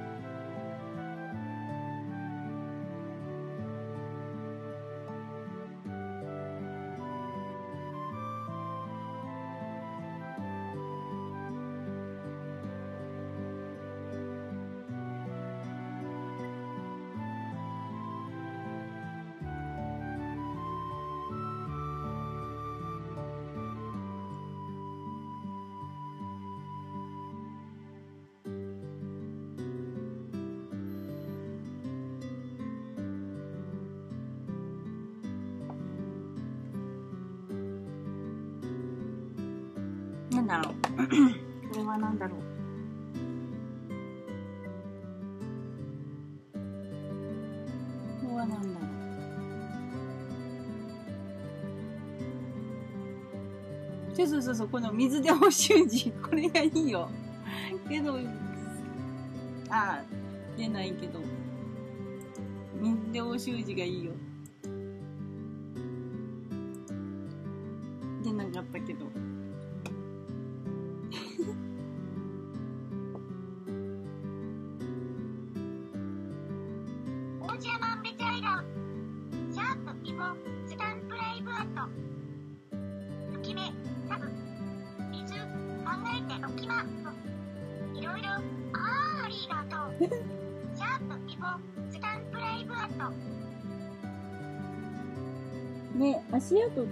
そうそう、この水でお習字、これがいいよ。けど、ああ、出ないけど、水でお習字がいいよ。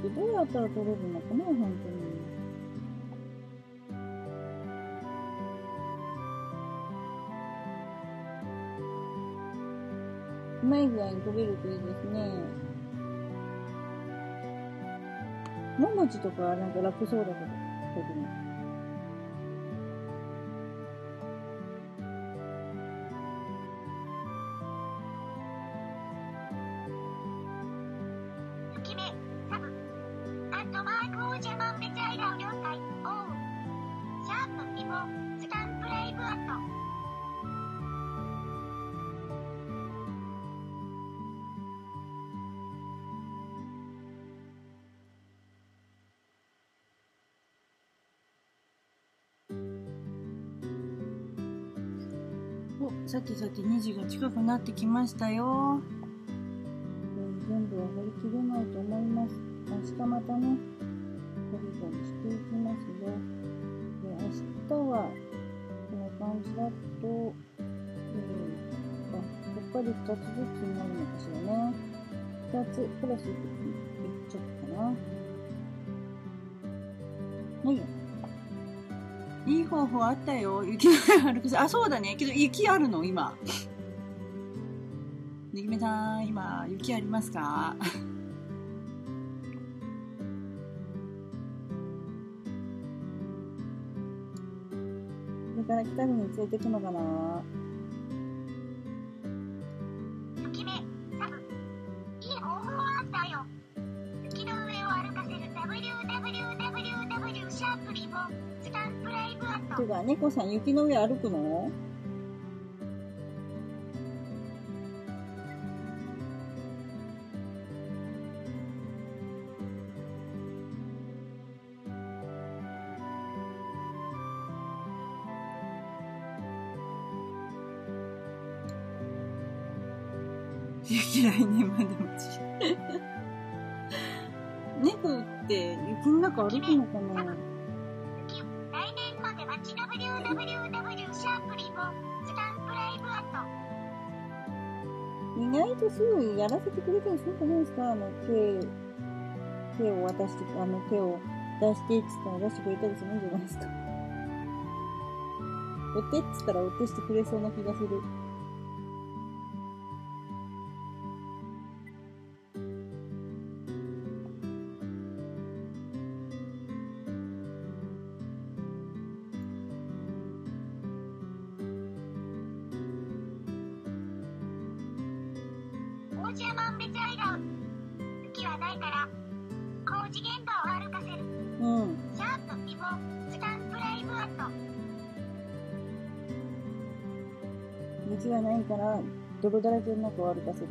ってどうやったら取れるのかな、本当に。うまい具合に取れるといいですね。ももちとかなんか楽そうだけど、特に。さてさて2時が近くなってきましたよ。全部は掘り切れないと思います。明日またね、ゴリゴリしていきますよ。で、明日は、この感じだと、えー、あ、やっぱり2つずつになるのかしらね。2つプラスいっちゃったかな。はい。いい方法あったよ。雪の上歩くあ、そうだね。けど雪あるの？今。ねぎめさん、今、雪ありますか？これから北見に連れてくのかな？猫さん雪の上歩くの？せてくれたらすごくな？いですかあの、手、手を渡して、あの、手を出してって言ったら出してくれたりするんじゃないですか？お手っつったらお手してくれそうな気がする。泥だらけの中を歩かせる。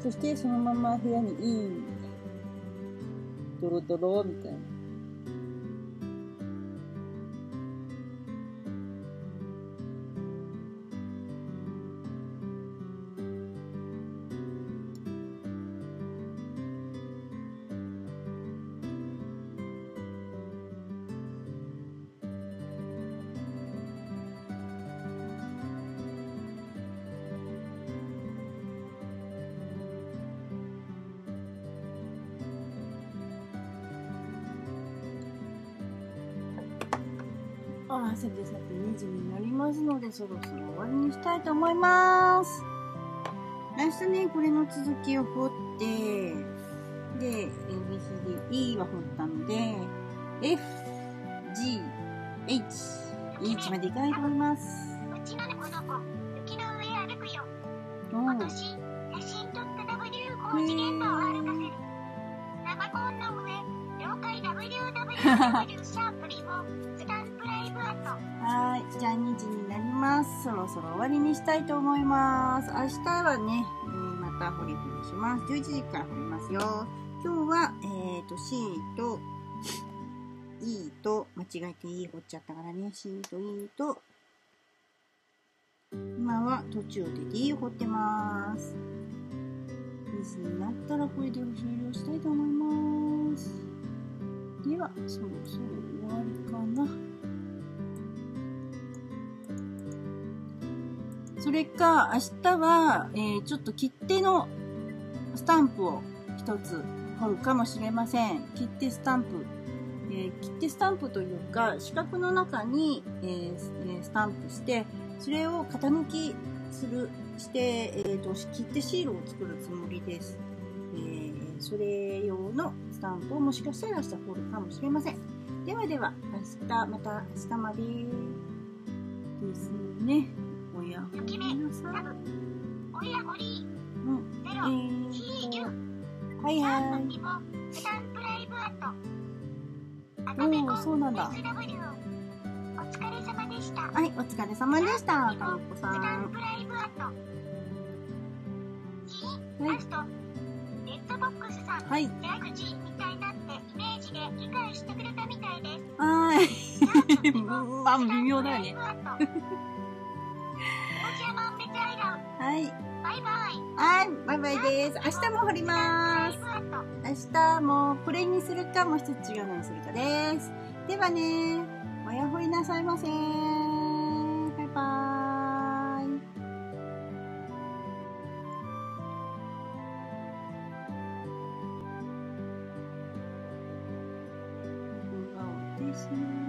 そして、そのまま部屋にイン。ドロドロみたいな。そろそろ終わりにしたいと思います。明日ね、これの続きを掘って、で、ABCD、E は掘ったので、F、G、H、H までいかないと思います。うちの猫の子、雪の上歩くよ。うん今年、写真撮った W 工事現場を歩かせる。生コンの上、了解 www そろ終わりにしたいと思います。明日はね、えーまた掘り掘りします。11時から掘りますよ。今日は、えっ、と、C と E と、間違えて E 掘っちゃったからね。C と E と、今は途中で D を掘ってます。2時になったらこれで終了したいと思います。では、そろそろ終わりかな。それか、明日は、えーちょっと切手のスタンプを一つ掘るかもしれません。切手スタンプ。えー切手スタンプというか、四角の中に、えースえスタンプして、それを型抜きする、して、えーと、切手シールを作るつもりです。えそれ用のスタンプをもしかしたら明日掘るかもしれません。ではでは、明日、また明日までですね。おや、めうん。はいはい。おー、そうなんだ。SW。お疲れ様でした。はい、お疲れ様でした、ってイメージで理解してくれたみたいです。はーい。あ、微妙だよね。はい。ババイバイ。はい、バイバイです。明日も掘ります。明日もこれにするかもう一つ違うのにするかです。ではね、おやほいなさいませ。バイバーイ。動画を停止